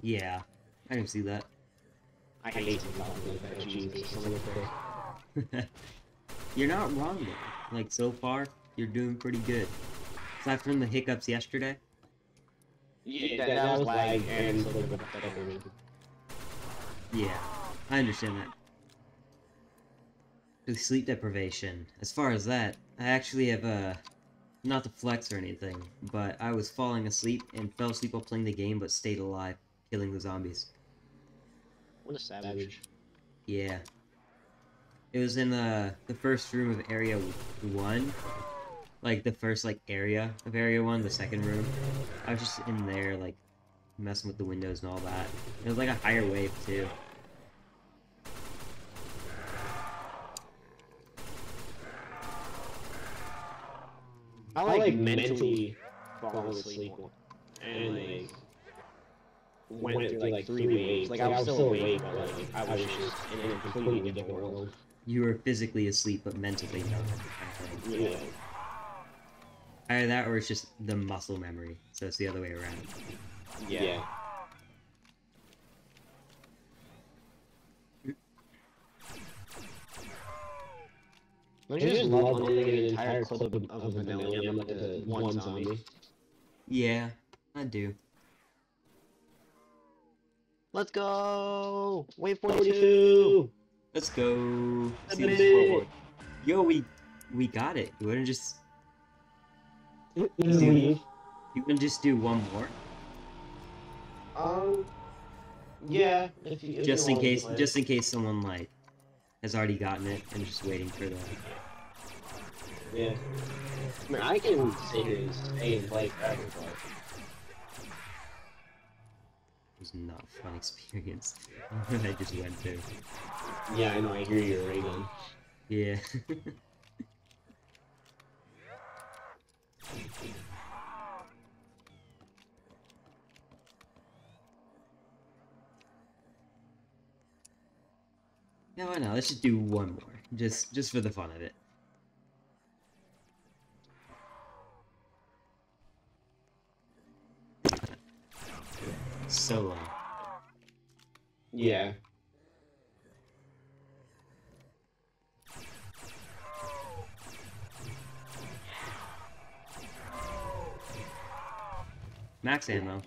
Yeah, I can see that. I hate to talk Jesus, [LAUGHS] some of the you're not wrong though. Like so far, you're doing pretty good. Aside from the hiccups yesterday. Yeah, that, that was lag and a little bit of that Yeah, I understand that. The sleep deprivation. As far as that, I actually have uh not to flex or anything, but I was falling asleep and fell asleep while playing the game, but stayed alive, killing the zombies. What a savage. Yeah. It was in the the first room of area one. Like the first like area of area one, the second room. I was just in there like messing with the windows and all that. It was like a higher wave too. I like mentally falling asleep and like went through like three waves. Like I was still awake, but like I was just in a completely different world. You were physically asleep but mentally not. Yeah. Either that or it's just the muscle memory. So it's the other way around. Yeah. Don't you just love owning an entire clip of, of Vanillium like one zombie? Yeah, I do. Let's go! Wave 42! Let's go. A See this bit. forward. Yo, we we got it. You wouldn't just You wouldn't just do one more? Um, yeah. If you, if just you in case just in case someone like has already gotten it and just waiting for the Yeah. I mean, I can sit here and stay and play forever, but... it was not a fun experience. [LAUGHS] I just went through. Yeah, I know, I hear your ray gun. Yeah. [LAUGHS] Yeah, why not? Let's just do one more. Just just for the fun of it. So long. Yeah. Max ammo.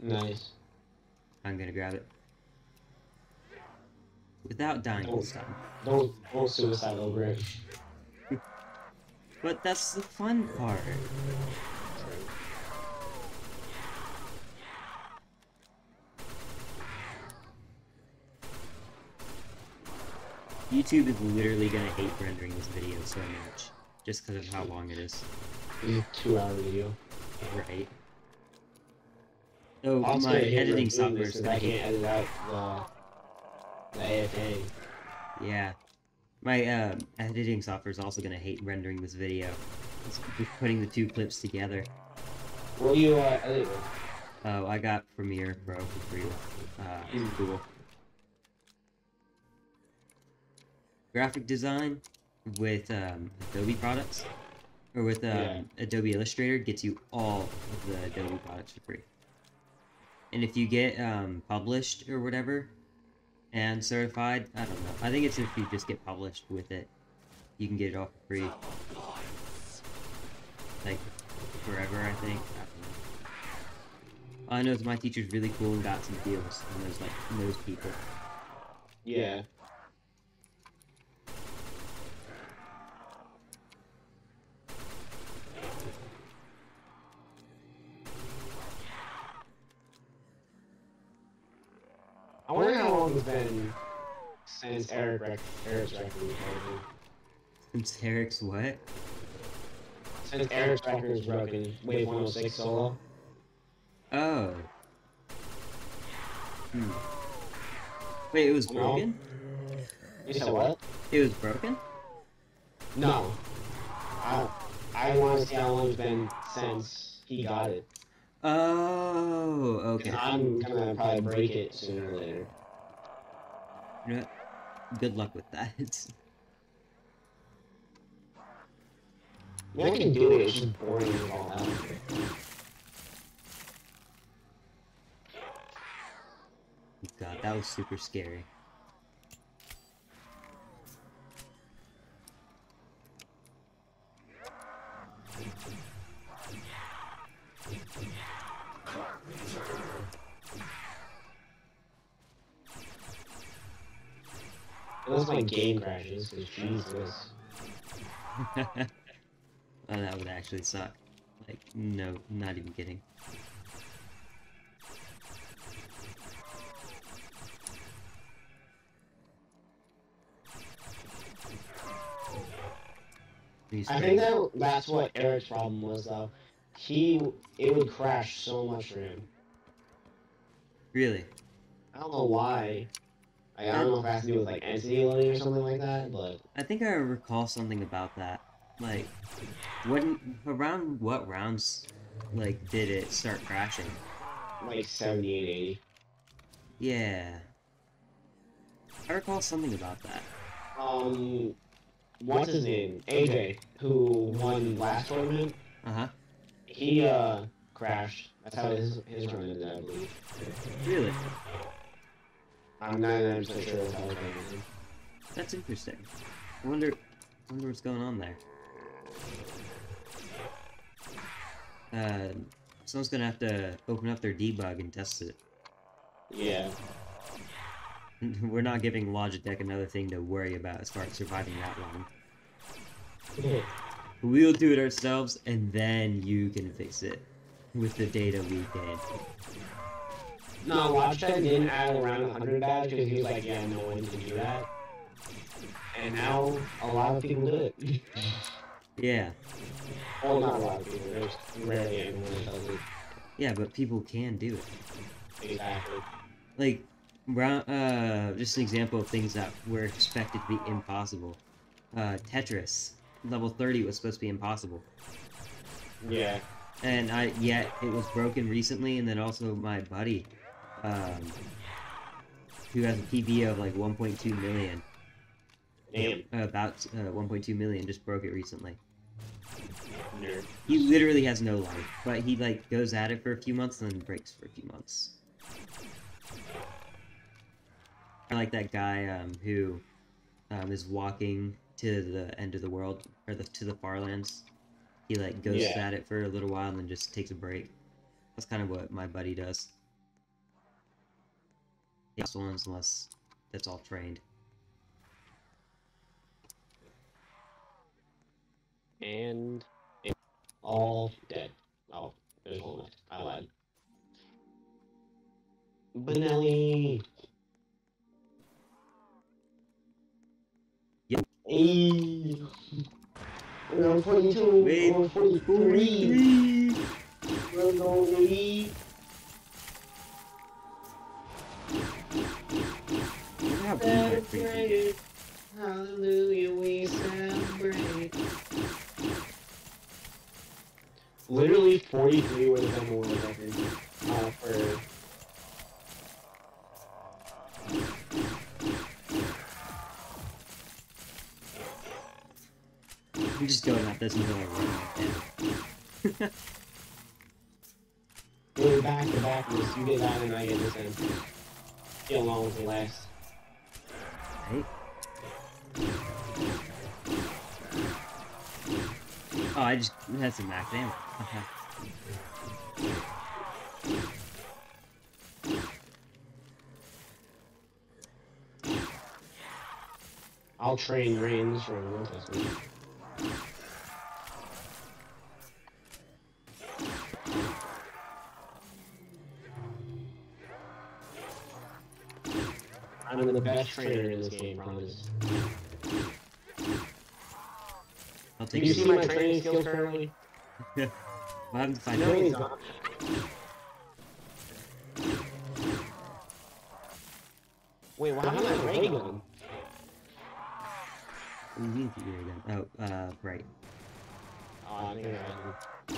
Nice. I'm gonna grab it. Without dying this time. Don't, don't suicide over it. [LAUGHS] But that's the fun part. YouTube is literally gonna hate rendering this video so much. Just because of how long it is. Two hour video. Right? Oh, I'll my editing software this is 'cause gonna I can't edit out the the AFK. Yeah. My um, editing software is also gonna hate rendering this video. It's putting the two clips together. What do you uh, edit with? Oh, I got Premiere Pro for free. Uh, it's cool. Graphic design with um, Adobe products, or with um, Yeah. Adobe Illustrator, gets you all of the Adobe products for free. And if you get um, published or whatever, and certified, I don't know. I think it's if you just get published with it, you can get it all for free. Like forever, I think. I know. I know my teacher's really cool and got some deals, and there's like knows people. Yeah. I wonder how long it's been since Eric rec- Eric's record was broken. Since Eric's what? Since Eric's record was broken, Wave 106 solo. Oh. Hmm. Wait, it was No. broken? You said what? It was broken? No. I I want to see how long it's been since he got it. Oh, 'Cause okay. I'm gonna probably break it sooner or later. You know? Good luck with that. [LAUGHS] I mean, I can do it. It's just boring as all hell. God, that was super scary. Unless my game crashes, because Jesus. [LAUGHS] oh, that would actually suck. Like, no, not even kidding. I think that that's what Eric's problem was, though. He it would crash so much for him. Really? I don't know why. Like, I don't know if it has to do with like entity loading or something like that, but I think I recall something about that. Like, when around what rounds, like, did it start crashing? like 78, 80. Yeah. I recall something about that. Um, what's his name? AJ, who won last tournament. Uh huh. He uh crashed. That's how his his run ended, I believe. Really? I'm 99% sure that's how it ended. That's interesting. I wonder, wonder what's going on there. Uh, someone's gonna have to open up their debug and test it. Yeah. [LAUGHS] We're not giving Logitech another thing to worry about as far as surviving that long. [LAUGHS] We'll do it ourselves, and then you can fix it with the data we gain. No, Logitech didn't add around 100 badge because he was like, yeah, no one can do that. And now a lot of people do it. [LAUGHS] Yeah, well, not a lot of people. There's rarely anyone that does it. yeah, but people can do it. Exactly. Like, uh, just an example of things that were expected to be impossible. Uh, Tetris, level 30 was supposed to be impossible. Yeah. And I, yet it was broken recently, and then also my buddy, um, who has a PV of like 1.2 million, Damn. uh, about uh, 1.2 million, just broke it recently. Nerd. He literally has no life, but he like goes at it for a few months and then breaks for a few months. I like that guy um, who um, is walking to the end of the world or the to the far lands. He like goes Yeah. at it for a little while and then just takes a break. That's kind of what my buddy does. Yeah, ones unless that's all trained. And all dead. Oh, there's one left. I lied. Benelli. Yep. Hey. We're on 42. Wait, We're 43. Wow, Blue's like pretty. Hallelujah, we celebrate. Literally 43 would have been more record uh, for I'm just going at this until I run out of Really back to back this. You get that and I get this in. Get along with the last. Right? Oh, I just had some max ammo. I'll train Reigns for one test. I'm the best trainer in this game, promise. I'll Do take you it. see my training skills currently? What happens if I No, don't? he's not. Wait, what happened to my ray gun? You mean if you're again? Oh, uh, right. Oh, I think I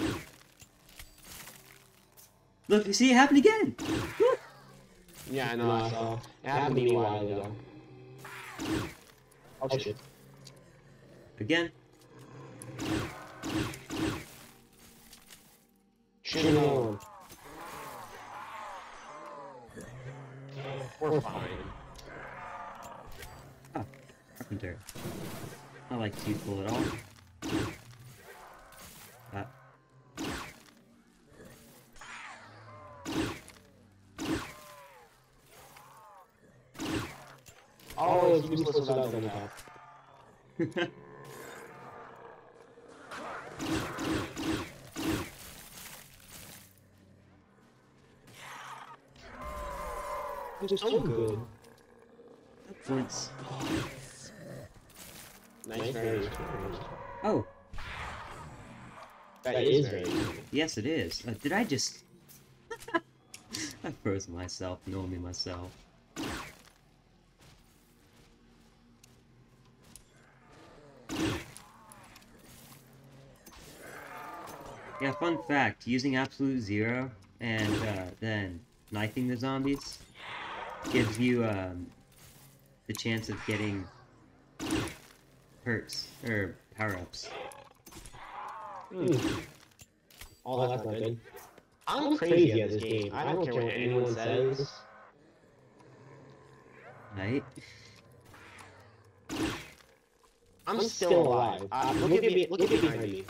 Look, you see it happen again! Yeah, I know, I saw. It happened to me a while ago. Oh, oh shit. Again. Shoot another one. We're fine. Carpenter. Not like it's useful at all. Uh, Oh, it's useless without the. Which is so good. points. Nice very Oh, That is very yes it is. Uh, did I just... [LAUGHS] I froze myself, knowing me myself. Yeah, fun fact, using absolute zero and uh, then knifing the zombies gives you um, the chance of getting perks, or power-ups. Hmm. Oh, that's not good. I'm crazy at this game. I don't care what anyone says. Right? I'm still alive. Uh, look at me. Look at me behind me.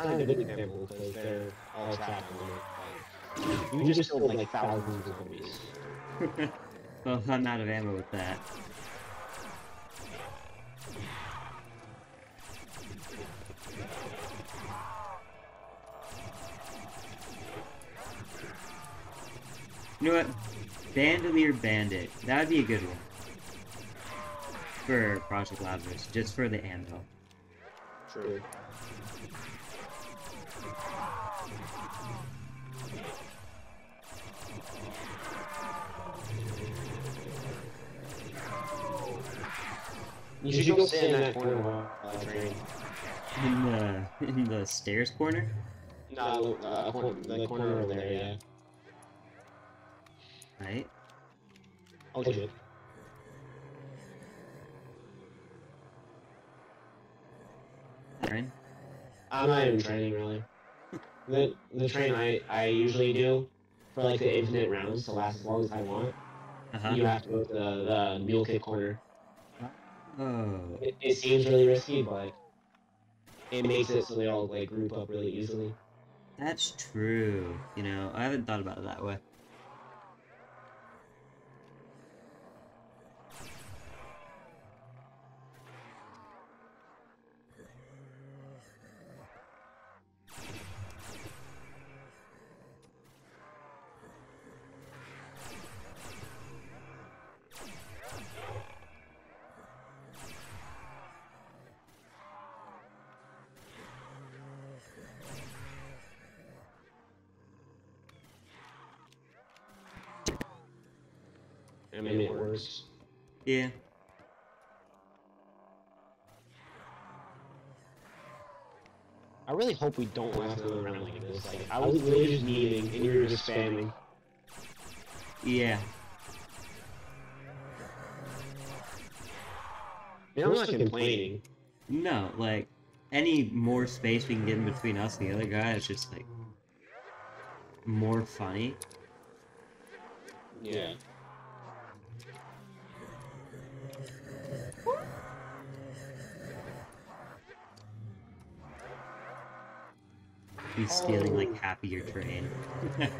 It's not a good example because they're all uh, trapped in there. but You just killed like thousands of zombies. [LAUGHS] well, I'm out of ammo with that. You know what? Bandolier Bandit. That would be a good one. For Project Lazarus, just for the ammo. True. You should go sit in that corner while I train. In the in the stairs corner? No, uh, cor- the corner over there, yeah. Right? Oh shit. Aaron? I'm not even training really. [LAUGHS] The the train I I usually do for like the infinite rounds to last as long as I want. Uh-huh. You have to go to the the mule kick corner. Oh. It, it seems really risky, but it makes it so they all like group up really easily. That's true. You know, I haven't thought about it that way. Hope we don't last another round like this. Like, I was literally just meeting, and you were just spamming. Yeah. I mean, I'm not complaining. No, like any more space we can get in between us and the other guy is just like more funny. Yeah. He's stealing like half of your train. [LAUGHS]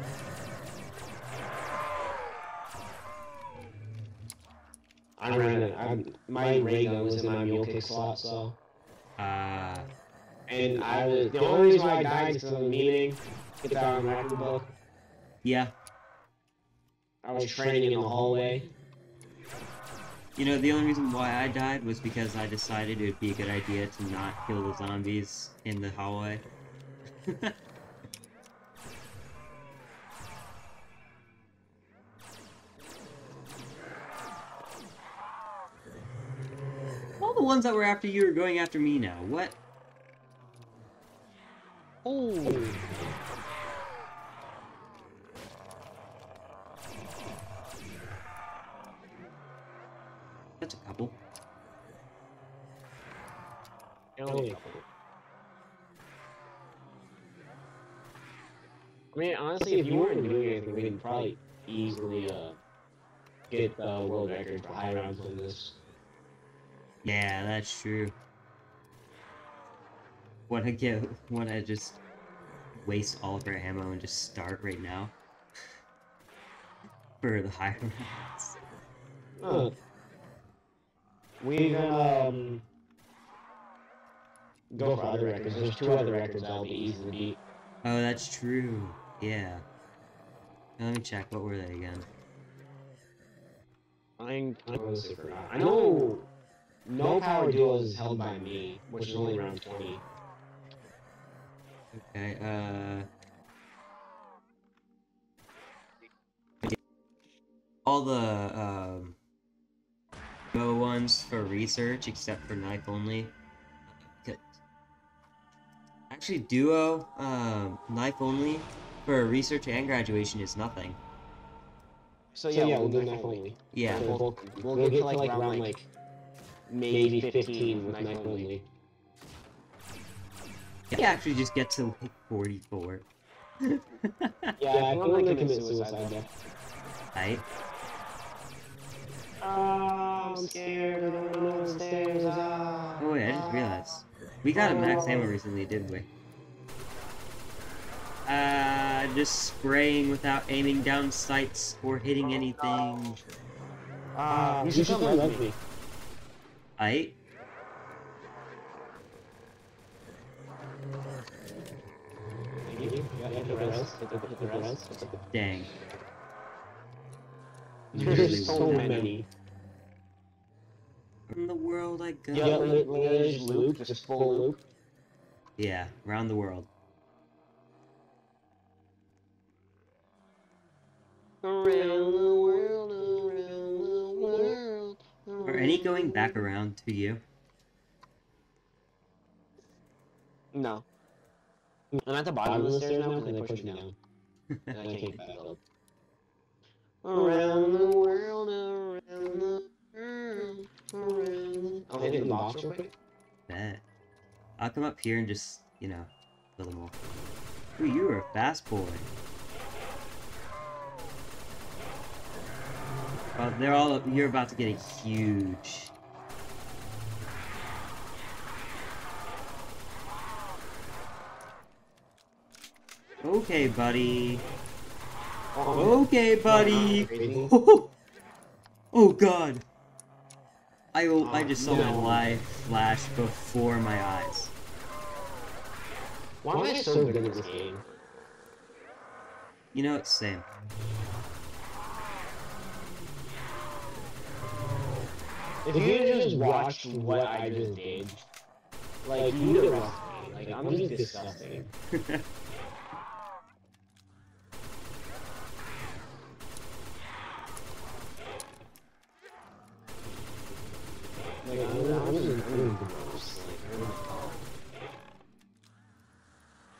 I ran it. I'm, my ray gun was in my mule kick slot, so. uh And I was the only reason why I died is because I was meeting. Get that on record book. yeah. I was training in the hallway. You know, the only reason why I died was because I decided it would be a good idea to not kill the zombies in the hallway. All the ones that were after you are going after me now. What? Oh. That's a couple. I mean, honestly, if you weren't doing anything, we could probably easily uh, get the uh, world record for high rounds on this. Yeah, that's true. Wanna get wanna just waste all of our ammo and just start right now? [LAUGHS] For the high [LAUGHS] rounds. Huh. We gonna um, go for other records. There's two other records that'll be easy to beat. Oh, that's true. Yeah. Let me check. What were they again? I'm I honestly forgot. I know no power duel is held by me, which is only round 20. Okay, uh... All the, um... Go ones for research, except for knife only. Actually, duo, um, knife only, for research and graduation is nothing. So yeah, we'll do knife only. Yeah. So we'll, we'll, get to like round like maybe 15 with knife only. You actually just get to like 44. [LAUGHS] Yeah, I feel like commit suicide there. Right? Oh, I'm scared, oh, I don't know the stairs are. Oh wait, I just realized. We got a max ammo recently, didn't we? Uh, just spraying without aiming down sights or hitting anything. Ah, you should come with me. Aight? Thank you. Yeah, hit the res, hit the, hit the res. Dang. There's so many. In the world I go. Yeah, let, let it just loop, just full loop. Yeah, around the world. Around the world, around the world. Are any going back around to you? No. I'm at the bottom of the stairs now because they pushed me down. and I can't get back up. Around the world, around the world, around the... I'll hit the box real quick. Bet. I'll come up here and just, you know, kill them all. Ooh, you are a fast boy. Well, they're all. You're about to get a huge. Okay, buddy. Okay, buddy. Oh, [LAUGHS] oh God. I will, I Oh, just saw my oh, no. life flash before my eyes. Why am I so good at this game? You know, it's same. If, if you, you just watched what I just did, like, you would arrest me. Like, I'm disgusting. Like, I I just, oh.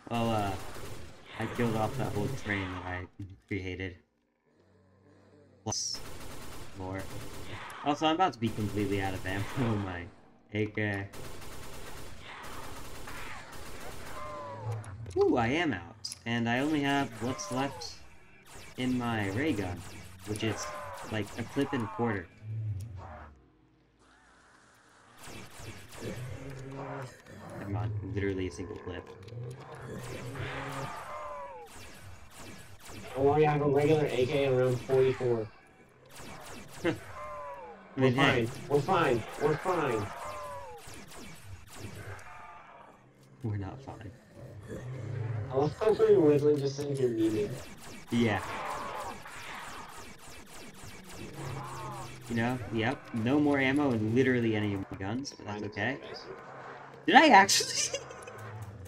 Well, uh, I killed off that whole train that I created. Plus, more. Also, I'm about to be completely out of ammo on my AK. Uh, Ooh, I am out. And I only have what's left in my ray gun, which is like a clip and quarter. Come on, literally a single clip. Worry, I have a regular AK around 44. We're fine. We're fine. We're fine. we're not fine. I love how we're literally just sitting here memeing. Yeah. You know, yep, no more ammo in literally any of my guns, but that's okay. Did I actually?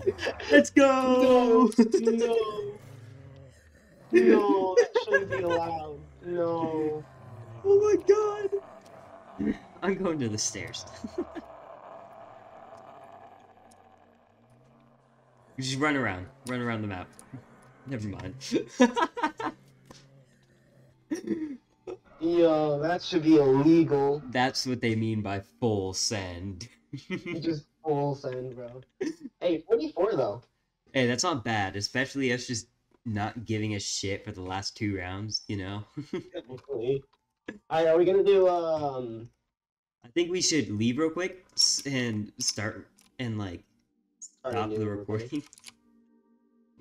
[LAUGHS] Let's go! No! No. No, that shouldn't be allowed. No. [LAUGHS] Oh my god! [LAUGHS] I'm going to the stairs. [LAUGHS] Just run around. Run around the map. [LAUGHS] Never mind. Yo, that should be illegal. That's what they mean by full send. Just full send, bro. Hey, 44 though. hey, that's not bad, especially us just not giving a shit for the last two rounds, you know? Technically. Alright, are we gonna do um I think we should leave real quick and start and like start stop the recording? [LAUGHS]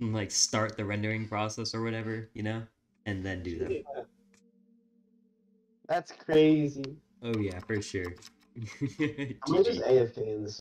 and like start the rendering process or whatever, you know? And then do that. Yeah. That's crazy. Oh yeah, for sure. [LAUGHS] I'm gonna just AFK in this